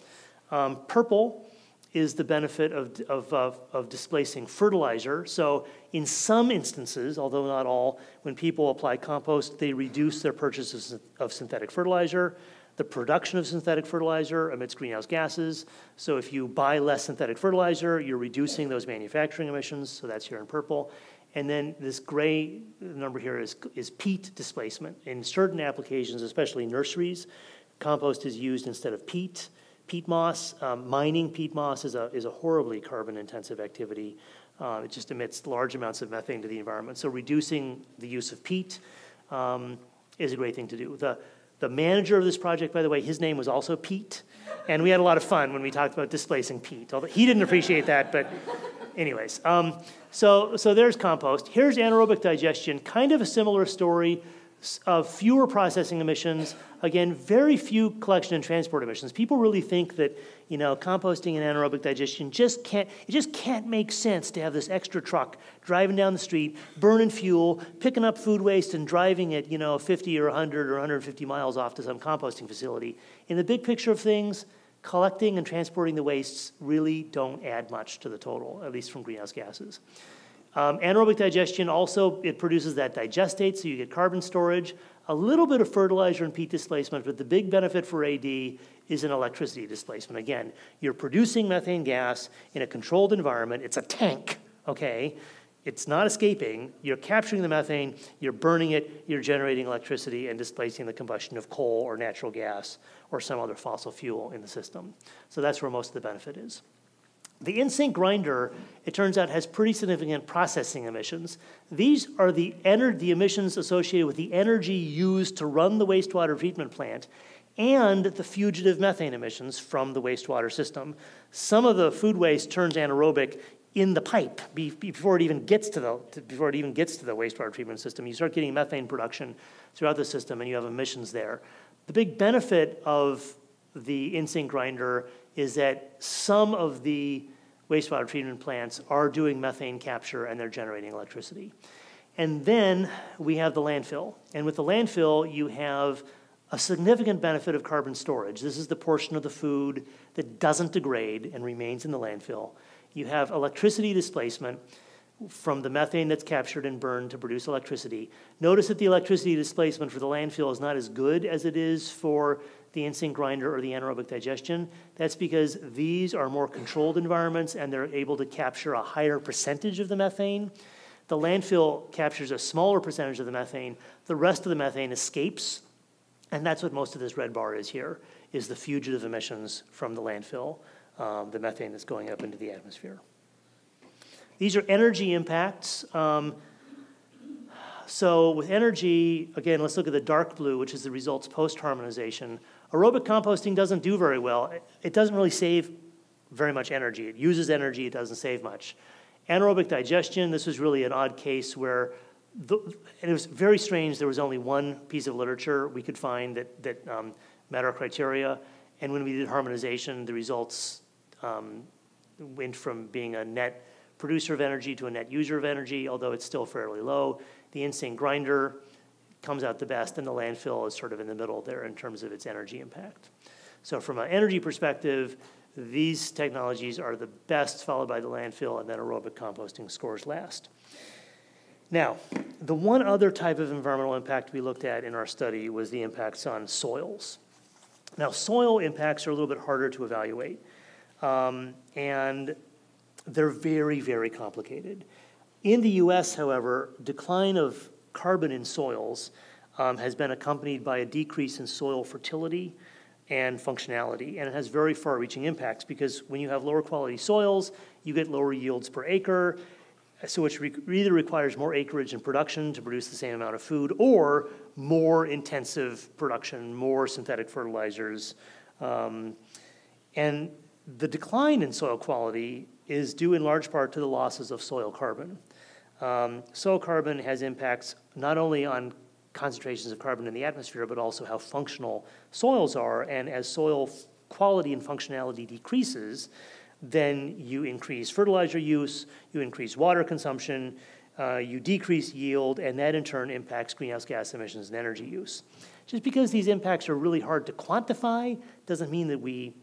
Um, purple is the benefit of, of, of, of, displacing fertilizer. So, in some instances, although not all, when people apply compost, they reduce their purchases of synthetic fertilizer. The production of synthetic fertilizer emits greenhouse gases. So, if you buy less synthetic fertilizer, you're reducing those manufacturing emissions. So, that's here in purple. And then this gray number here is, is peat displacement. In certain applications, especially nurseries, compost is used instead of peat peat moss. Um, mining peat moss is a, is a horribly carbon intensive activity. Uh, it just emits large amounts of methane to the environment. So reducing the use of peat um, is a great thing to do. The, the manager of this project, by the way, his name was also Pete. And we had a lot of fun when we talked about displacing peat. Although he didn't appreciate that, but anyways. Um, so, so there's compost. Here's anaerobic digestion, kind of a similar story of fewer processing emissions, again, very few collection and transport emissions. People really think that, you know, composting and anaerobic digestion just can't, it just can't make sense to have this extra truck driving down the street, burning fuel, picking up food waste and driving it, you know, 50 or 100 or 150 miles off to some composting facility. In the big picture of things, collecting and transporting the wastes really don't add much to the total, at least from greenhouse gases. Um, anaerobic digestion also, it produces that digestate, so you get carbon storage, a little bit of fertilizer and peat displacement, but the big benefit for AD is an electricity displacement. Again, you're producing methane gas in a controlled environment. It's a tank, okay? it's not escaping. You're capturing the methane, you're burning it, you're generating electricity and displacing the combustion of coal or natural gas or some other fossil fuel in the system. So that's where most of the benefit is. The in-sink grinder, it turns out, has pretty significant processing emissions. These are the, the emissions associated with the energy used to run the wastewater treatment plant and the fugitive methane emissions from the wastewater system. Some of the food waste turns anaerobic in the pipe before it even gets to the before it even gets to the wastewater treatment system. You start getting methane production throughout the system, and you have emissions there. The big benefit of the in-sink grinder is that some of the wastewater treatment plants are doing methane capture and they're generating electricity. And then we have the landfill. And with the landfill, you have a significant benefit of carbon storage. This is the portion of the food that doesn't degrade and remains in the landfill you have electricity displacement from the methane that's captured and burned to produce electricity. Notice that the electricity displacement for the landfill is not as good as it is for the in-sink grinder or the anaerobic digestion. That's because these are more controlled environments and they're able to capture a higher percentage of the methane. The landfill captures a smaller percentage of the methane. The rest of the methane escapes, and that's what most of this red bar is here, is the fugitive emissions from the landfill um, the methane that's going up into the atmosphere. These are energy impacts. Um, so with energy, again, let's look at the dark blue, which is the results post-harmonization. Aerobic composting doesn't do very well. It doesn't really save very much energy. It uses energy, it doesn't save much. Anaerobic digestion, this was really an odd case where, the, and it was very strange, there was only one piece of literature we could find that, that um, met our criteria. And when we did harmonization, the results um, went from being a net producer of energy to a net user of energy, although it's still fairly low. The in-sink grinder comes out the best, and the landfill is sort of in the middle there in terms of its energy impact. So from an energy perspective, these technologies are the best, followed by the landfill, and then aerobic composting scores last. Now, the one other type of environmental impact we looked at in our study was the impacts on soils. Now, soil impacts are a little bit harder to evaluate. Um, and they're very, very complicated. In the US, however, decline of carbon in soils um, has been accompanied by a decrease in soil fertility and functionality. And it has very far reaching impacts because when you have lower quality soils, you get lower yields per acre. So, which re- either requires more acreage and production to produce the same amount of food or more intensive production, more synthetic fertilizers. Um, and the decline in soil quality is due in large part to the losses of soil carbon. Um, soil carbon has impacts not only on concentrations of carbon in the atmosphere, but also how functional soils are. And as soil quality and functionality decreases, then you increase fertilizer use, you increase water consumption, uh, you decrease yield, and that in turn impacts greenhouse gas emissions and energy use. Just because these impacts are really hard to quantify doesn't mean that we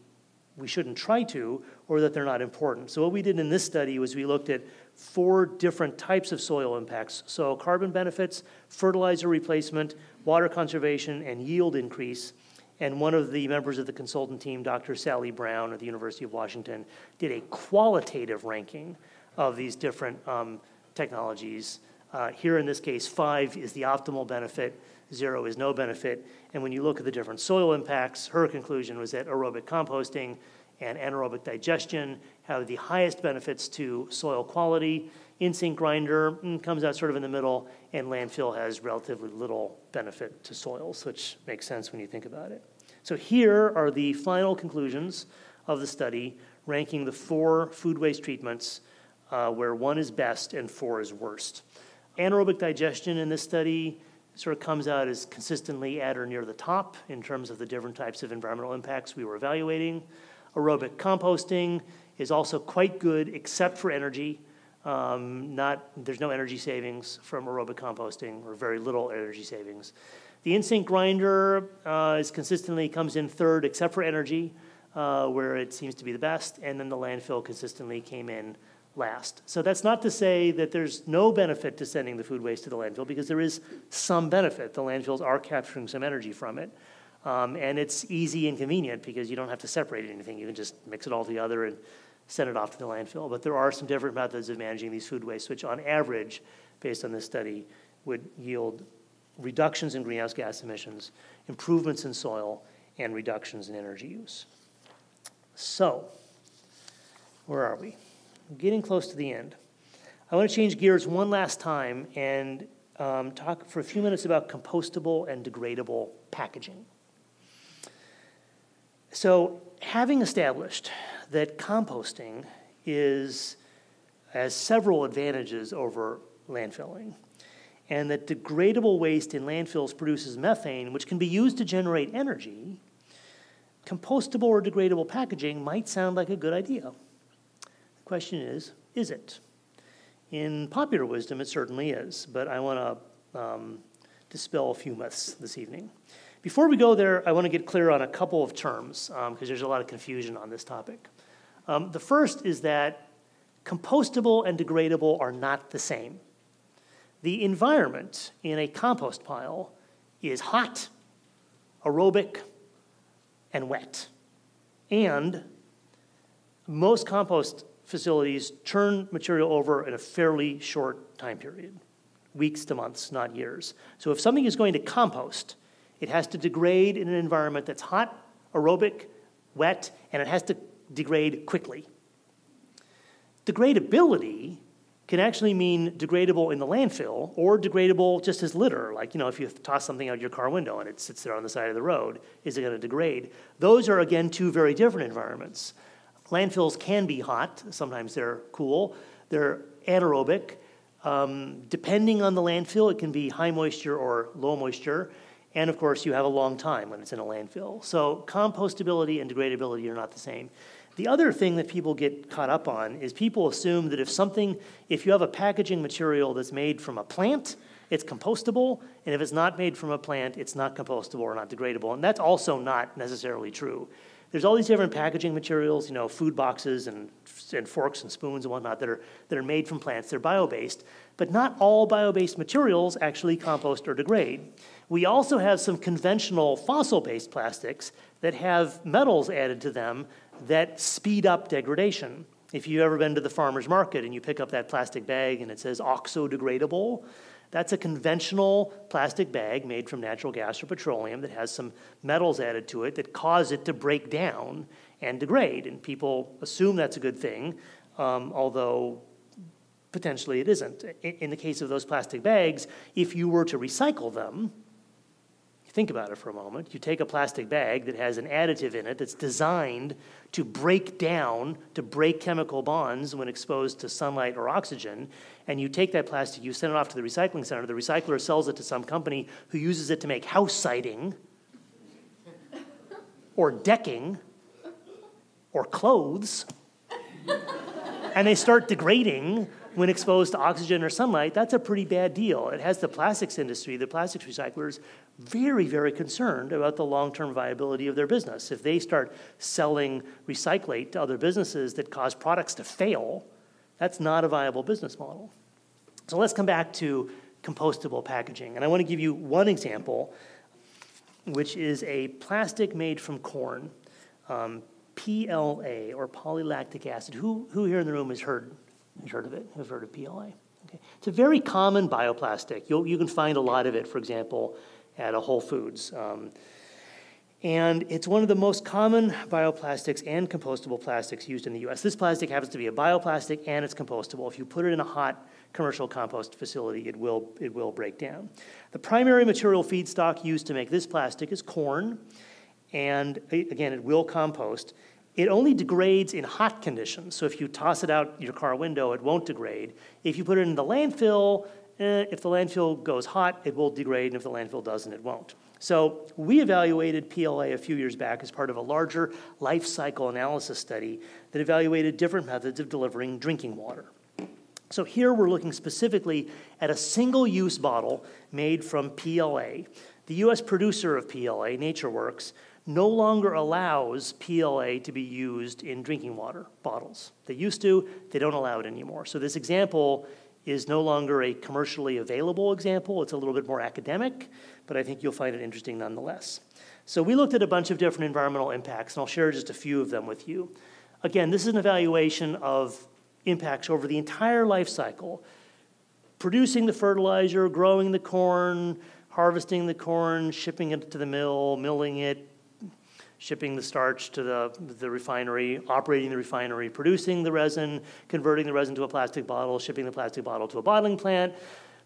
we shouldn't try to, or that they're not important. So what we did in this study was we looked at four different types of soil impacts. So carbon benefits, fertilizer replacement, water conservation, and yield increase. And one of the members of the consultant team, Dr. Sally Brown at the University of Washington, did a qualitative ranking of these different um, technologies. Uh, here in this case, five is the optimal benefit, zero is no benefit. And when you look at the different soil impacts, her conclusion was that aerobic composting and anaerobic digestion have the highest benefits to soil quality. In-sink grinder mm, comes out sort of in the middle, and landfill has relatively little benefit to soils, which makes sense when you think about it. So here are the final conclusions of the study, ranking the four food waste treatments uh, where one is best and four is worst. Anaerobic digestion in this study sort of comes out as consistently at or near the top in terms of the different types of environmental impacts we were evaluating. Aerobic composting is also quite good except for energy. Um, not, there's no energy savings from aerobic composting or very little energy savings. The in-sink grinder uh, is consistently comes in third except for energy, uh, where it seems to be the best, and then the landfill consistently came in last. So that's not to say that there's no benefit to sending the food waste to the landfill because there is some benefit. The landfills are capturing some energy from it. Um, and it's easy and convenient because you don't have to separate anything. You can just mix it all together and send it off to the landfill. But there are some different methods of managing these food waste, which on average, based on this study, would yield reductions in greenhouse gas emissions, improvements in soil, and reductions in energy use. So, where are we? We're getting close to the end. I want to change gears one last time and um, talk for a few minutes about compostable and degradable packaging. So, having established that composting is has several advantages over landfilling, and that degradable waste in landfills produces methane, which can be used to generate energy, compostable or degradable packaging might sound like a good idea. The question is, is it? In popular wisdom, it certainly is, but I want to um, dispel a few myths this evening. Before we go there, I want to get clear on a couple of terms because um, there's a lot of confusion on this topic. Um, the first is that compostable and degradable are not the same. The environment in a compost pile is hot, aerobic, and wet. And most compost facilities turn material over in a fairly short time period weeks to months, not years. So if something is going to compost, it has to degrade in an environment that's hot, aerobic, wet, and it has to degrade quickly. Degradability can actually mean degradable in the landfill or degradable just as litter. Like, you know, if you toss something out your car window and it sits there on the side of the road, is it going to degrade? Those are, again, two very different environments. Landfills can be hot, sometimes they're cool, they're anaerobic. Um, depending on the landfill, it can be high moisture or low moisture. And of course, you have a long time when it's in a landfill. So compostability and degradability are not the same. The other thing that people get caught up on is people assume that if something, if you have a packaging material that's made from a plant, it's compostable, and if it's not made from a plant, it's not compostable or not degradable. And that's also not necessarily true there's all these different packaging materials, you know, food boxes and, and forks and spoons and whatnot that are, that are made from plants. They're bio-based, but not all bio-based materials actually compost or degrade. We also have some conventional fossil-based plastics that have metals added to them that speed up degradation. If you've ever been to the farmer's market and you pick up that plastic bag and it says oxo-degradable, that's a conventional plastic bag made from natural gas or petroleum that has some metals added to it that cause it to break down and degrade. And people assume that's a good thing, um, although potentially it isn't. In the case of those plastic bags, if you were to recycle them, Think about it for a moment. You take a plastic bag that has an additive in it that's designed to break down, to break chemical bonds when exposed to sunlight or oxygen, and you take that plastic, you send it off to the recycling center. The recycler sells it to some company who uses it to make house siding or decking or clothes, and they start degrading when exposed to oxygen or sunlight, that's a pretty bad deal. It has the plastics industry, the plastics recyclers, very, very concerned about the long term viability of their business. If they start selling recyclate to other businesses that cause products to fail, that's not a viable business model. So let's come back to compostable packaging. And I want to give you one example, which is a plastic made from corn, um, PLA, or polylactic acid. Who, who here in the room has heard You've heard of it? Have heard of PLA? Okay. It's a very common bioplastic. You'll, you can find a lot of it, for example, at a Whole Foods. Um, and it's one of the most common bioplastics and compostable plastics used in the US. This plastic happens to be a bioplastic and it's compostable. If you put it in a hot commercial compost facility, it will, it will break down. The primary material feedstock used to make this plastic is corn, and again, it will compost. It only degrades in hot conditions. So if you toss it out your car window, it won't degrade. If you put it in the landfill, eh, if the landfill goes hot, it will degrade, and if the landfill doesn't, it won't. So we evaluated PLA a few years back as part of a larger life cycle analysis study that evaluated different methods of delivering drinking water. So here we're looking specifically at a single-use bottle made from PLA. The US producer of PLA, NatureWorks, no longer allows PLA to be used in drinking water bottles. They used to, they don't allow it anymore. So this example is no longer a commercially available example. It's a little bit more academic, but I think you'll find it interesting nonetheless. So we looked at a bunch of different environmental impacts, and I'll share just a few of them with you. Again, this is an evaluation of impacts over the entire life cycle. Producing the fertilizer, growing the corn, harvesting the corn, shipping it to the mill, milling it, shipping the starch to the, the refinery, operating the refinery, producing the resin, converting the resin to a plastic bottle, shipping the plastic bottle to a bottling plant,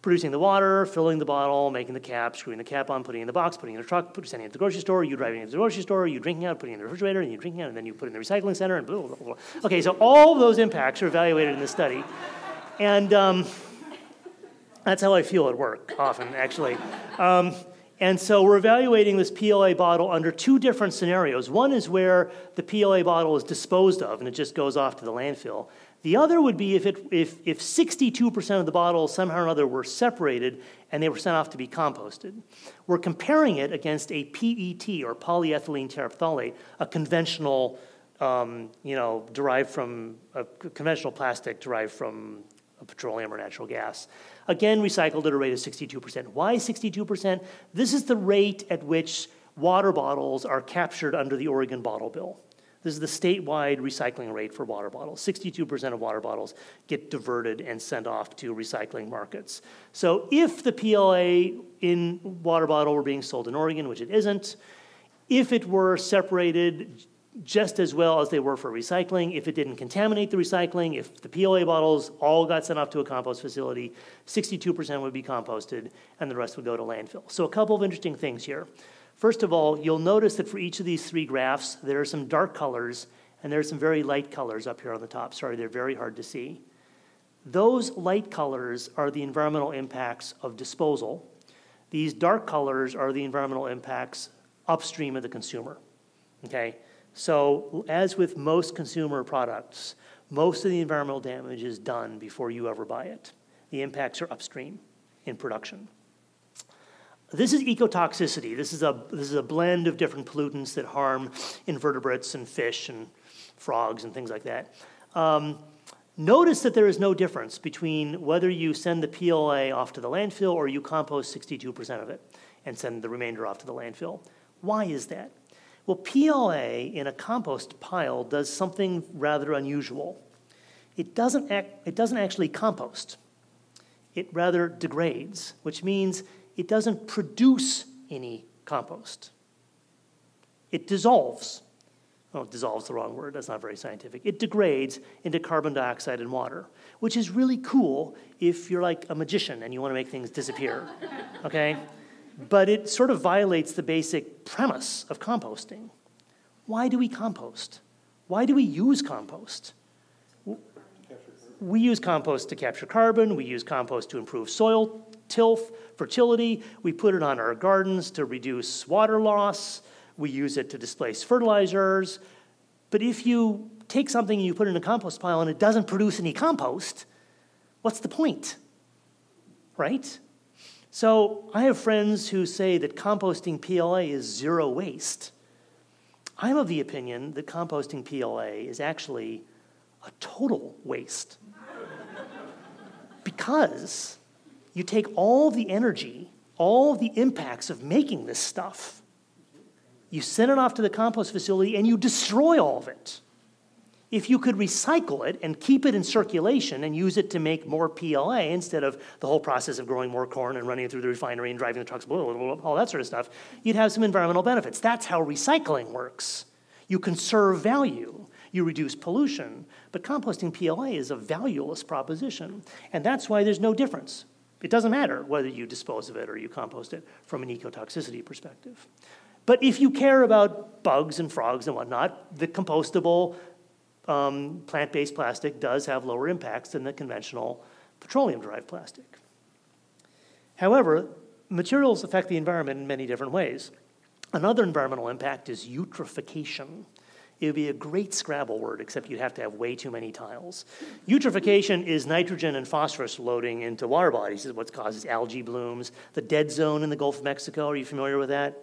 producing the water, filling the bottle, making the cap, screwing the cap on, putting it in the box, putting in the truck, put, sending it to the grocery store, you driving it to the grocery store, you drinking out, putting it in the refrigerator, and you drinking out, and then you put it in the recycling center, and blah, blah, blah. Okay, so all those impacts are evaluated in this study. And um, that's how I feel at work often, actually. Um, and so we're evaluating this PLA bottle under two different scenarios. One is where the PLA bottle is disposed of and it just goes off to the landfill. The other would be if, it, if, if 62% of the bottles somehow or other were separated and they were sent off to be composted. We're comparing it against a PET, or polyethylene terephthalate, a conventional, um, you know, derived from a conventional plastic derived from petroleum or natural gas. Again, recycled at a rate of 62%. Why 62%? This is the rate at which water bottles are captured under the Oregon Bottle Bill. This is the statewide recycling rate for water bottles. 62% of water bottles get diverted and sent off to recycling markets. So if the PLA in water bottle were being sold in Oregon, which it isn't, if it were separated just as well as they were for recycling, if it didn't contaminate the recycling, if the PLA bottles all got sent off to a compost facility, 62% would be composted and the rest would go to landfill. So a couple of interesting things here. First of all, you'll notice that for each of these three graphs, there are some dark colors and there are some very light colors up here on the top. Sorry, they're very hard to see. Those light colors are the environmental impacts of disposal. These dark colors are the environmental impacts upstream of the consumer. Okay? So, as with most consumer products, most of the environmental damage is done before you ever buy it. The impacts are upstream in production. This is ecotoxicity. This is a, this is a blend of different pollutants that harm invertebrates and fish and frogs and things like that. Um, notice that there is no difference between whether you send the PLA off to the landfill or you compost 62% of it and send the remainder off to the landfill. Why is that? Well, PLA in a compost pile does something rather unusual. It doesn't, act, it doesn't actually compost. It rather degrades, which means it doesn't produce any compost. It dissolves. Oh, dissolves the wrong word, that's not very scientific. It degrades into carbon dioxide and water, which is really cool if you're like a magician and you want to make things disappear, [LAUGHS] okay? But it sort of violates the basic premise of composting. Why do we compost? Why do we use compost? We use compost to capture carbon, we use compost to improve soil tilth, fertility. We put it on our gardens to reduce water loss. We use it to displace fertilizers. But if you take something and you put it in a compost pile and it doesn't produce any compost, what's the point? Right? So I have friends who say that composting PLA is zero waste. I'm of the opinion that composting PLA is actually a total waste. [LAUGHS] because you take all the energy, all the impacts of making this stuff, you send it off to the compost facility, and you destroy all of it. If you could recycle it and keep it in circulation and use it to make more PLA instead of the whole process of growing more corn and running it through the refinery and driving the trucks, blah, blah, blah, all that sort of stuff, you'd have some environmental benefits. That's how recycling works. You conserve value, you reduce pollution, but composting PLA is a valueless proposition. And that's why there's no difference it doesn't matter whether you dispose of it or you compost it from an ecotoxicity perspective. But if you care about bugs and frogs and whatnot, the compostable um, plant based plastic does have lower impacts than the conventional petroleum derived plastic. However, materials affect the environment in many different ways. Another environmental impact is eutrophication. It would be a great Scrabble word, except you'd have to have way too many tiles. Eutrophication is nitrogen and phosphorus loading into water bodies, is what causes algae blooms. The dead zone in the Gulf of Mexico, are you familiar with that?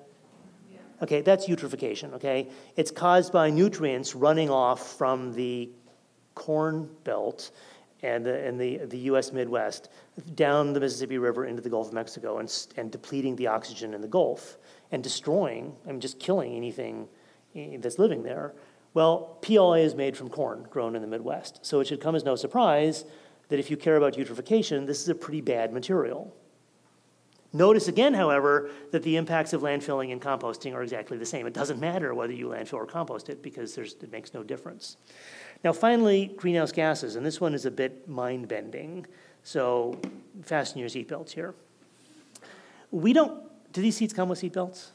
Okay, that's eutrophication, okay? It's caused by nutrients running off from the corn belt and the, and the, the US Midwest down the Mississippi River into the Gulf of Mexico and, and depleting the oxygen in the Gulf and destroying, I mean, just killing anything that's living there Well, PLA is made from corn grown in the Midwest. So it should come as no surprise that if you care about eutrophication, this is a pretty bad material. Notice again, however, that the impacts of landfilling and composting are exactly the same. It doesn't matter whether you landfill or compost it because there's it makes no difference. Now, finally, greenhouse gases, and this one is a bit mind bending. So, fasten your seatbelts here. We don't, do these seats come with seatbelts?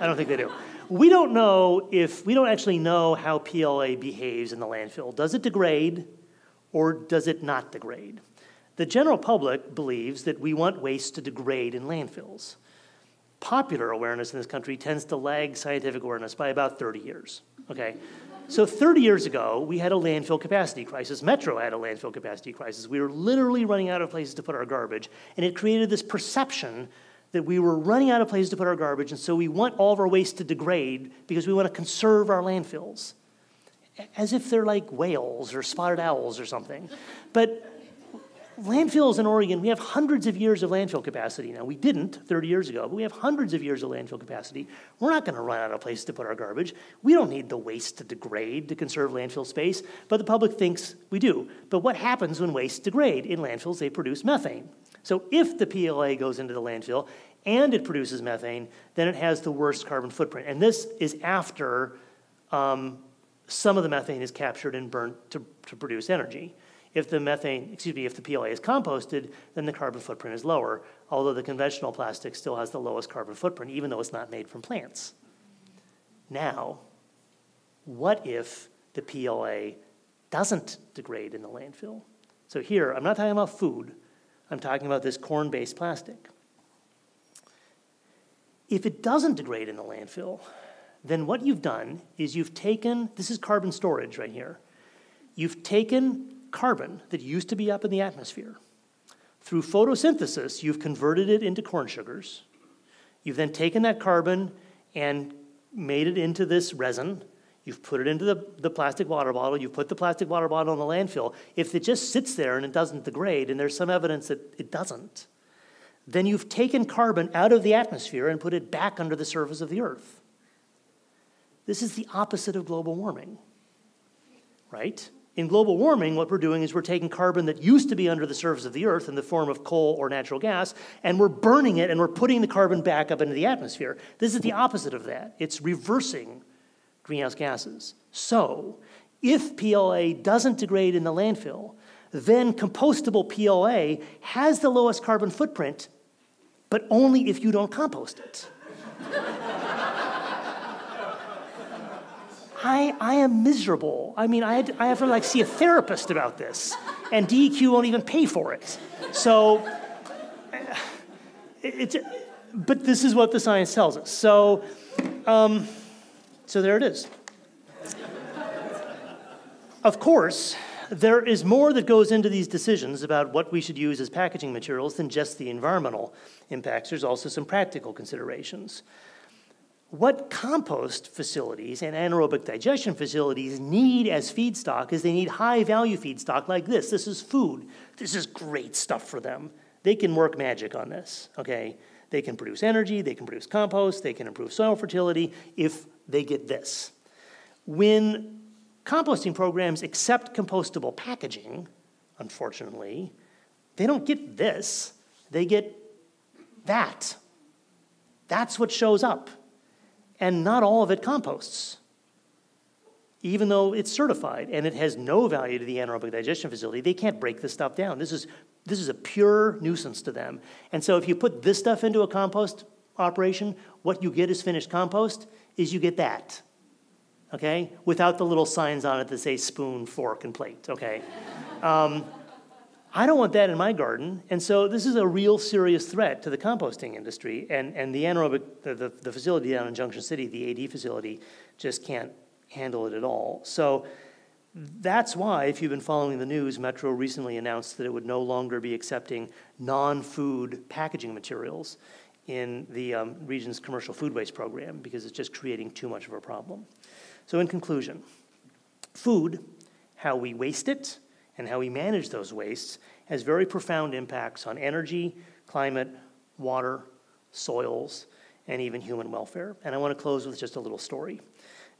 I don't think they do. We don't know if, we don't actually know how PLA behaves in the landfill. Does it degrade or does it not degrade? The general public believes that we want waste to degrade in landfills. Popular awareness in this country tends to lag scientific awareness by about 30 years. Okay? So 30 years ago, we had a landfill capacity crisis. Metro had a landfill capacity crisis. We were literally running out of places to put our garbage, and it created this perception that we were running out of places to put our garbage, and so we want all of our waste to degrade because we want to conserve our landfills. As if they're like whales or spotted owls or something. But landfills in Oregon, we have hundreds of years of landfill capacity now. We didn't 30 years ago, but we have hundreds of years of landfill capacity. We're not going to run out of places to put our garbage. We don't need the waste to degrade to conserve landfill space, but the public thinks we do. But what happens when waste degrade? In landfills, they produce methane. So if the PLA goes into the landfill and it produces methane, then it has the worst carbon footprint. And this is after um, some of the methane is captured and burnt to, to produce energy. If the methane, excuse me, if the PLA is composted, then the carbon footprint is lower, although the conventional plastic still has the lowest carbon footprint, even though it's not made from plants. Now, what if the PLA doesn't degrade in the landfill? So here, I'm not talking about food, I'm talking about this corn-based plastic. If it doesn't degrade in the landfill, then what you've done is you've taken, this is carbon storage right here, you've taken carbon that used to be up in the atmosphere. Through photosynthesis, you've converted it into corn sugars. You've then taken that carbon and made it into this resin. You've put it into the, the plastic water bottle. You've put the plastic water bottle in the landfill. If it just sits there and it doesn't degrade, and there's some evidence that it doesn't, then you've taken carbon out of the atmosphere and put it back under the surface of the earth. This is the opposite of global warming, right? In global warming, what we're doing is we're taking carbon that used to be under the surface of the earth in the form of coal or natural gas, and we're burning it and we're putting the carbon back up into the atmosphere. This is the opposite of that. It's reversing greenhouse gases. So, if PLA doesn't degrade in the landfill, then compostable PLA has the lowest carbon footprint, but only if you don't compost it. [LAUGHS] I, I am miserable. I mean, I, had, I have to like see a therapist about this, and DEQ won't even pay for it. So, [SIGHS] it's, but this is what the science tells us. So, um, so there it is. of course, there is more that goes into these decisions about what we should use as packaging materials than just the environmental impacts. There's also some practical considerations what compost facilities and anaerobic digestion facilities need as feedstock is they need high value feedstock like this. This is food. This is great stuff for them. They can work magic on this, okay? They can produce energy, they can produce compost, they can improve soil fertility if they get this. When composting programs accept compostable packaging, unfortunately, they don't get this, they get that. That's what shows up and not all of it composts, even though it's certified and it has no value to the anaerobic digestion facility. They can't break this stuff down. This is, this is a pure nuisance to them. And so if you put this stuff into a compost operation, what you get as finished compost is you get that, okay? Without the little signs on it that say spoon, fork, and plate, okay? [LAUGHS] Um, I don't want that in my garden. And so this is a real serious threat to the composting industry. And, and the anaerobic, the, the, the facility down in Junction City, the AD facility, just can't handle it at all. So that's why, if you've been following the news, Metro recently announced that it would no longer be accepting non food packaging materials in the um, region's commercial food waste program because it's just creating too much of a problem. So, in conclusion, food, how we waste it, and how we manage those wastes has very profound impacts on energy, climate, water, soils, and even human welfare. And I want to close with just a little story.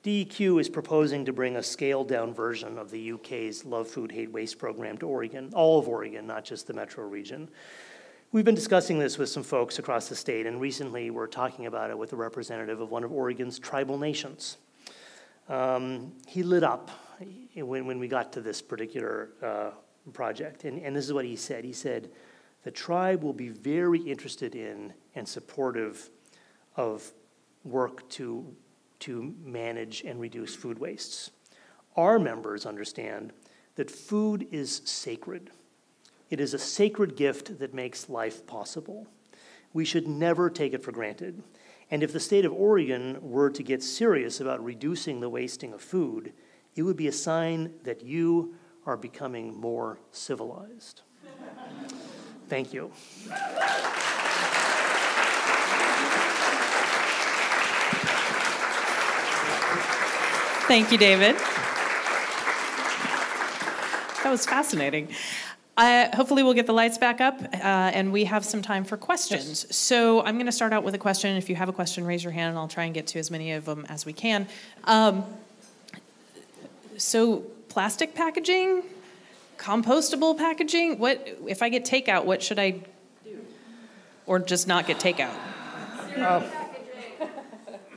DEQ is proposing to bring a scaled down version of the UK's Love Food Hate Waste program to Oregon, all of Oregon, not just the metro region. We've been discussing this with some folks across the state, and recently we're talking about it with a representative of one of Oregon's tribal nations. Um, he lit up when, when we got to this particular uh, project, and, and this is what he said. He said, The tribe will be very interested in and supportive of work to, to manage and reduce food wastes. Our members understand that food is sacred. It is a sacred gift that makes life possible. We should never take it for granted. And if the state of Oregon were to get serious about reducing the wasting of food, it would be a sign that you are becoming more civilized. Thank you. Thank you, David. That was fascinating. Uh, hopefully, we'll get the lights back up uh, and we have some time for questions. Yes. So, I'm going to start out with a question. If you have a question, raise your hand and I'll try and get to as many of them as we can. Um, so, plastic packaging, compostable packaging. What if I get takeout? What should I do? Or just not get takeout? Uh,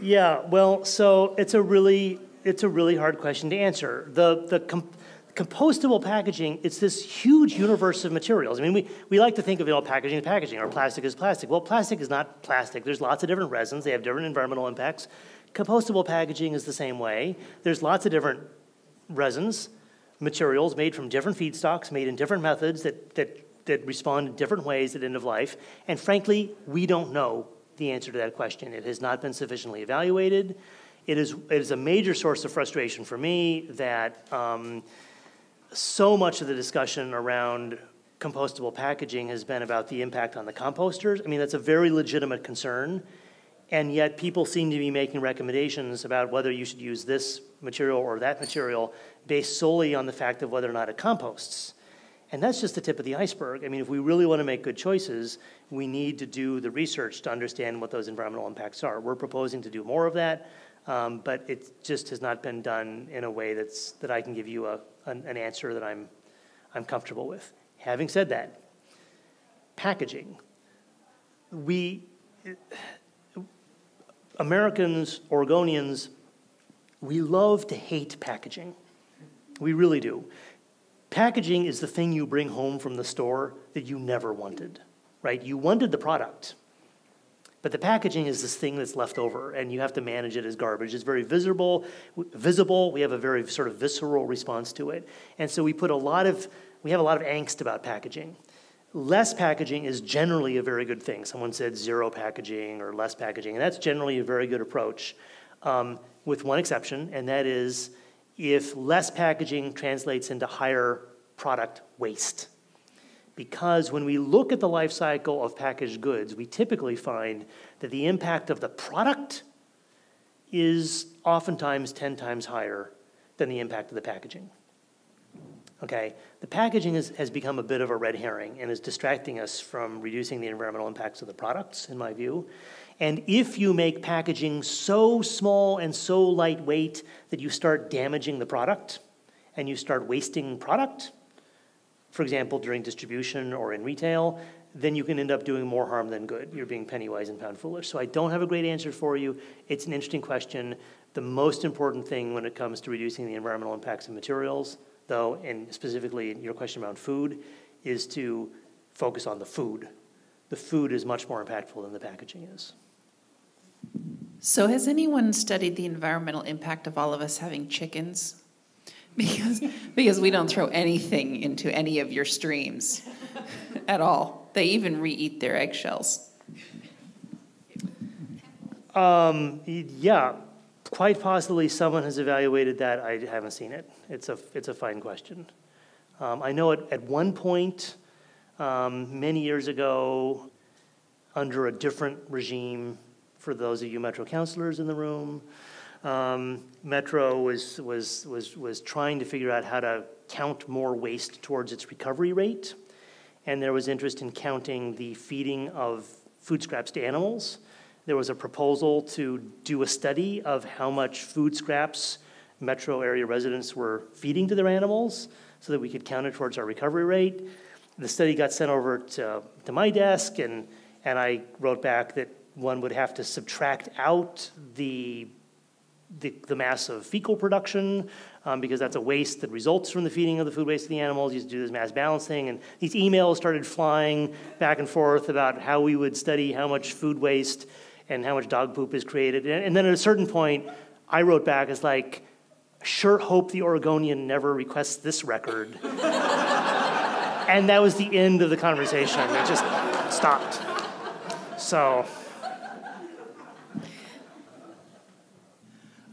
yeah, well, so it's a really it's a really hard question to answer. The, the com- compostable packaging, it's this huge universe of materials. I mean, we, we like to think of it all packaging packaging, or plastic is plastic. Well, plastic is not plastic. There's lots of different resins, they have different environmental impacts. Compostable packaging is the same way. There's lots of different resins, materials made from different feedstocks, made in different methods that, that, that respond in different ways at end of life. And frankly, we don't know the answer to that question. It has not been sufficiently evaluated. It is, it is a major source of frustration for me that um, so much of the discussion around compostable packaging has been about the impact on the composters. I mean, that's a very legitimate concern. And yet, people seem to be making recommendations about whether you should use this material or that material based solely on the fact of whether or not it composts. And that's just the tip of the iceberg. I mean, if we really want to make good choices, we need to do the research to understand what those environmental impacts are. We're proposing to do more of that. Um, but it just has not been done in a way that's, that I can give you a, an, an answer that I'm, I'm comfortable with. Having said that, packaging. We, Americans, Oregonians, we love to hate packaging. We really do. Packaging is the thing you bring home from the store that you never wanted, right? You wanted the product. But the packaging is this thing that's left over, and you have to manage it as garbage. It's very visible. Visible. We have a very sort of visceral response to it, and so we put a lot of we have a lot of angst about packaging. Less packaging is generally a very good thing. Someone said zero packaging or less packaging, and that's generally a very good approach, um, with one exception, and that is if less packaging translates into higher product waste because when we look at the life cycle of packaged goods, we typically find that the impact of the product is oftentimes 10 times higher than the impact of the packaging. Okay, the packaging is, has become a bit of a red herring and is distracting us from reducing the environmental impacts of the products, in my view. And if you make packaging so small and so lightweight that you start damaging the product and you start wasting product, for example, during distribution or in retail, then you can end up doing more harm than good. You're being penny wise and pound foolish. So I don't have a great answer for you. It's an interesting question. The most important thing when it comes to reducing the environmental impacts of materials, though, and specifically your question around food, is to focus on the food. The food is much more impactful than the packaging is. So, has anyone studied the environmental impact of all of us having chickens? [LAUGHS] because because we don't throw anything into any of your streams [LAUGHS] at all. They even re-eat their eggshells. Um, yeah, quite possibly someone has evaluated that. I haven't seen it. It's a it's a fine question. Um, I know at, at one point, um, many years ago, under a different regime, for those of you Metro councilors in the room, um, Metro was, was, was, was trying to figure out how to count more waste towards its recovery rate. And there was interest in counting the feeding of food scraps to animals. there was a proposal to do a study of how much food scraps metro area residents were feeding to their animals so that we could count it towards our recovery rate. The study got sent over to, to my desk, and, and I wrote back that one would have to subtract out the, the, the mass of fecal production um, because that's a waste that results from the feeding of the food waste to the animals. You used to do this mass balancing, and these emails started flying back and forth about how we would study how much food waste and how much dog poop is created. And, and then at a certain point, I wrote back as like, sure hope the Oregonian never requests this record. [LAUGHS] and that was the end of the conversation. It just stopped. So.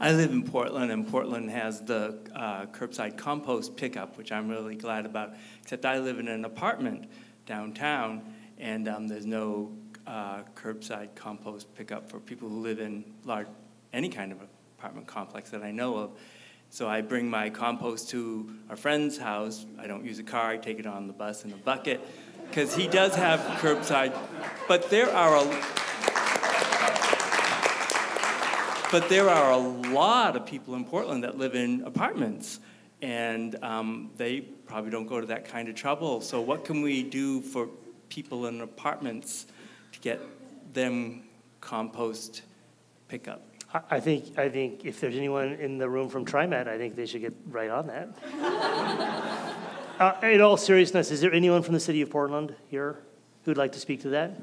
I live in Portland, and Portland has the uh, curbside compost pickup, which I'm really glad about. Except I live in an apartment downtown, and um, there's no uh, curbside compost pickup for people who live in large, any kind of apartment complex that I know of. So I bring my compost to a friend's house. I don't use a car, I take it on the bus in a bucket, because he does have curbside. But there are a but there are a lot of people in Portland that live in apartments, and um, they probably don't go to that kind of trouble. So what can we do for people in apartments to get them compost pickup? I think, I think if there's anyone in the room from TriMet, I think they should get right on that. [LAUGHS] uh, in all seriousness, is there anyone from the city of Portland here who'd like to speak to that?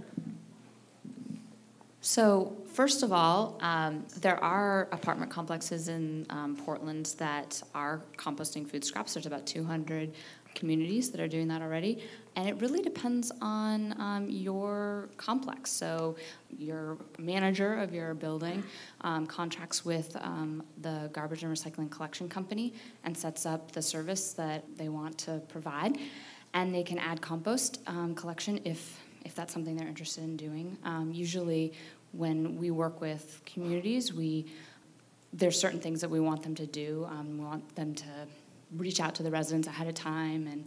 So, first of all, um, there are apartment complexes in um, Portland that are composting food scraps. There's about 200 communities that are doing that already. And it really depends on um, your complex. So, your manager of your building um, contracts with um, the garbage and recycling collection company and sets up the service that they want to provide. And they can add compost um, collection if if that's something they're interested in doing. Um, usually, when we work with communities, we there's certain things that we want them to do. Um, we want them to reach out to the residents ahead of time and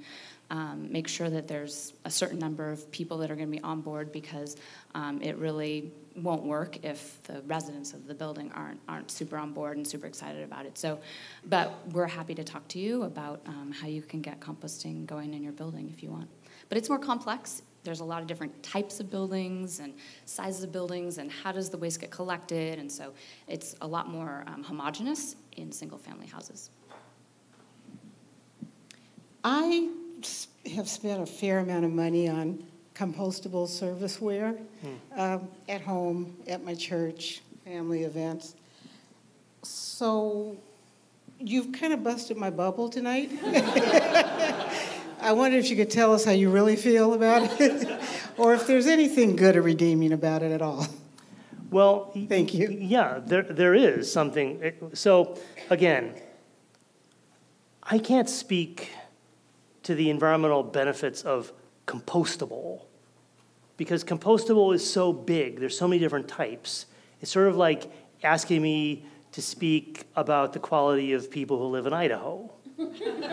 um, make sure that there's a certain number of people that are going to be on board because um, it really won't work if the residents of the building aren't aren't super on board and super excited about it. So, but we're happy to talk to you about um, how you can get composting going in your building if you want. But it's more complex. There's a lot of different types of buildings and sizes of buildings, and how does the waste get collected? And so, it's a lot more um, homogenous in single-family houses. I have spent a fair amount of money on compostable serviceware hmm. um, at home, at my church, family events. So you've kind of busted my bubble tonight. [LAUGHS] [LAUGHS] I wonder if you could tell us how you really feel about it, [LAUGHS] or if there's anything good or redeeming about it at all. Well, thank you. Yeah, there, there is something. Eh, so, again, I can't speak to the environmental benefits of compostable because compostable is so big, there's so many different types. It's sort of like asking me to speak about the quality of people who live in Idaho.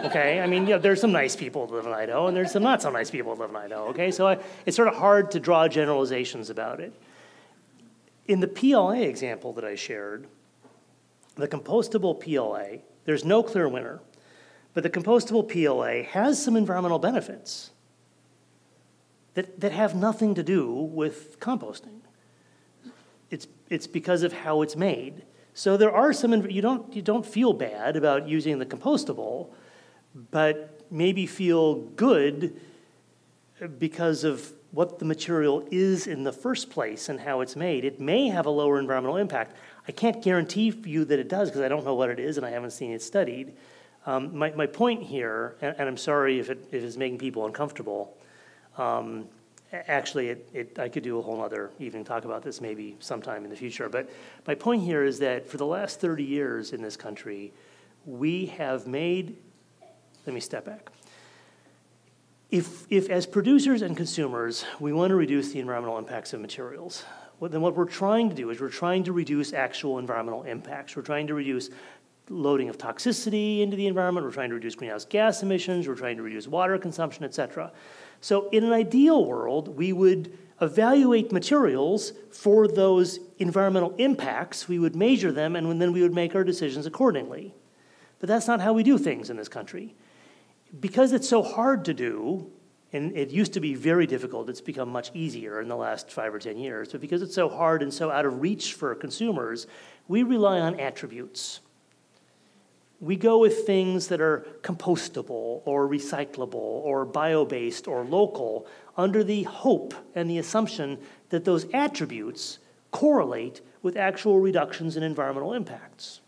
Okay, I mean, you know, there's some nice people who live in Idaho, and there's some not so nice people who live in Idaho. Okay, so I, it's sort of hard to draw generalizations about it. In the PLA example that I shared, the compostable PLA, there's no clear winner. But the compostable PLA has some environmental benefits that, that have nothing to do with composting. It's, it's because of how it's made. So there are some, you don't, you don't feel bad about using the compostable, but maybe feel good because of what the material is in the first place and how it's made. It may have a lower environmental impact. I can't guarantee for you that it does because I don't know what it is and I haven't seen it studied. Um, my, my point here, and, and, I'm sorry if it, if it's making people uncomfortable, um, actually, it, it, I could do a whole other evening talk about this maybe sometime in the future. But my point here is that for the last 30 years in this country, we have made, let me step back. If, if as producers and consumers, we want to reduce the environmental impacts of materials, well, then what we're trying to do is we're trying to reduce actual environmental impacts. We're trying to reduce loading of toxicity into the environment, we're trying to reduce greenhouse gas emissions, we're trying to reduce water consumption, et cetera. So in an ideal world, we would evaluate materials for those environmental impacts, we would measure them, and then we would make our decisions accordingly. But that's not how we do things in this country. Because it's so hard to do, and it used to be very difficult, it's become much easier in the last five or 10 years, but because it's so hard and so out of reach for consumers, we rely on attributes. We go with things that are compostable or recyclable or bio based or local under the hope and the assumption that those attributes correlate with actual reductions in environmental impacts.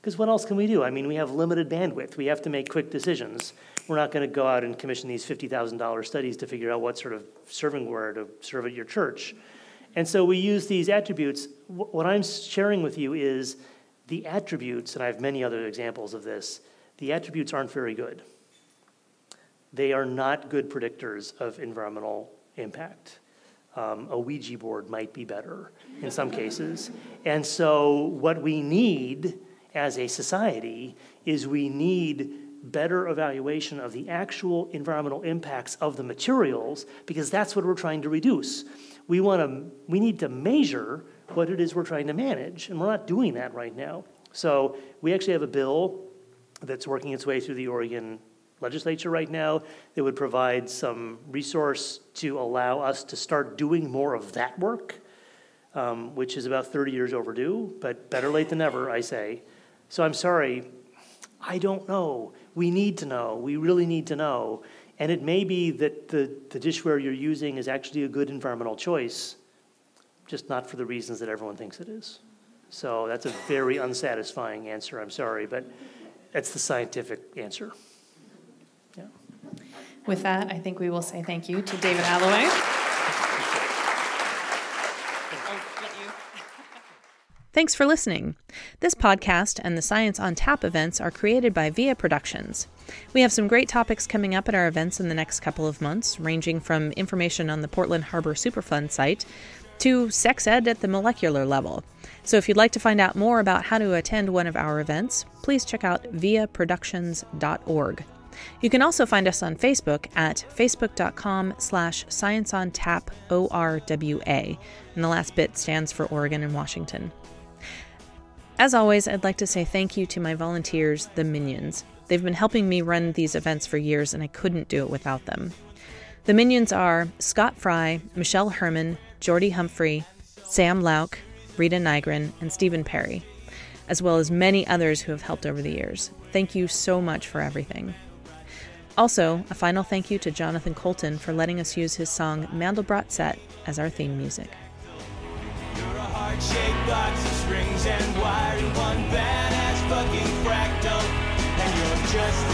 Because what else can we do? I mean, we have limited bandwidth. We have to make quick decisions. We're not going to go out and commission these $50,000 studies to figure out what sort of servingware to serve at your church. And so we use these attributes. What I'm sharing with you is the attributes, and I have many other examples of this, the attributes aren't very good. They are not good predictors of environmental impact. Um, a Ouija board might be better in some cases. And so, what we need as a society is we need better evaluation of the actual environmental impacts of the materials because that's what we're trying to reduce. We, want to, we need to measure what it is we're trying to manage, and we're not doing that right now. So, we actually have a bill that's working its way through the Oregon legislature right now that would provide some resource to allow us to start doing more of that work, um, which is about 30 years overdue, but better late than never, I say. So I'm sorry, I don't know. We need to know. We really need to know. And it may be that the, the dishware you're using is actually a good environmental choice, just not for the reasons that everyone thinks it is. So that's a very unsatisfying answer. I'm sorry, but that's the scientific answer. With that, I think we will say thank you to David Allaway. Thanks for listening. This podcast and the Science on Tap events are created by VIA Productions. We have some great topics coming up at our events in the next couple of months, ranging from information on the Portland Harbor Superfund site to sex ed at the molecular level. So if you'd like to find out more about how to attend one of our events, please check out viaproductions.org. You can also find us on Facebook at facebook.com slash scienceontap and the last bit stands for Oregon and Washington. As always, I'd like to say thank you to my volunteers, the Minions. They've been helping me run these events for years, and I couldn't do it without them. The Minions are Scott Fry, Michelle Herman, Jordy Humphrey, Sam Lauk, Rita Nygren, and Stephen Perry, as well as many others who have helped over the years. Thank you so much for everything. Also, a final thank you to Jonathan Coulton for letting us use his song Mandelbrot Set as our theme music. Just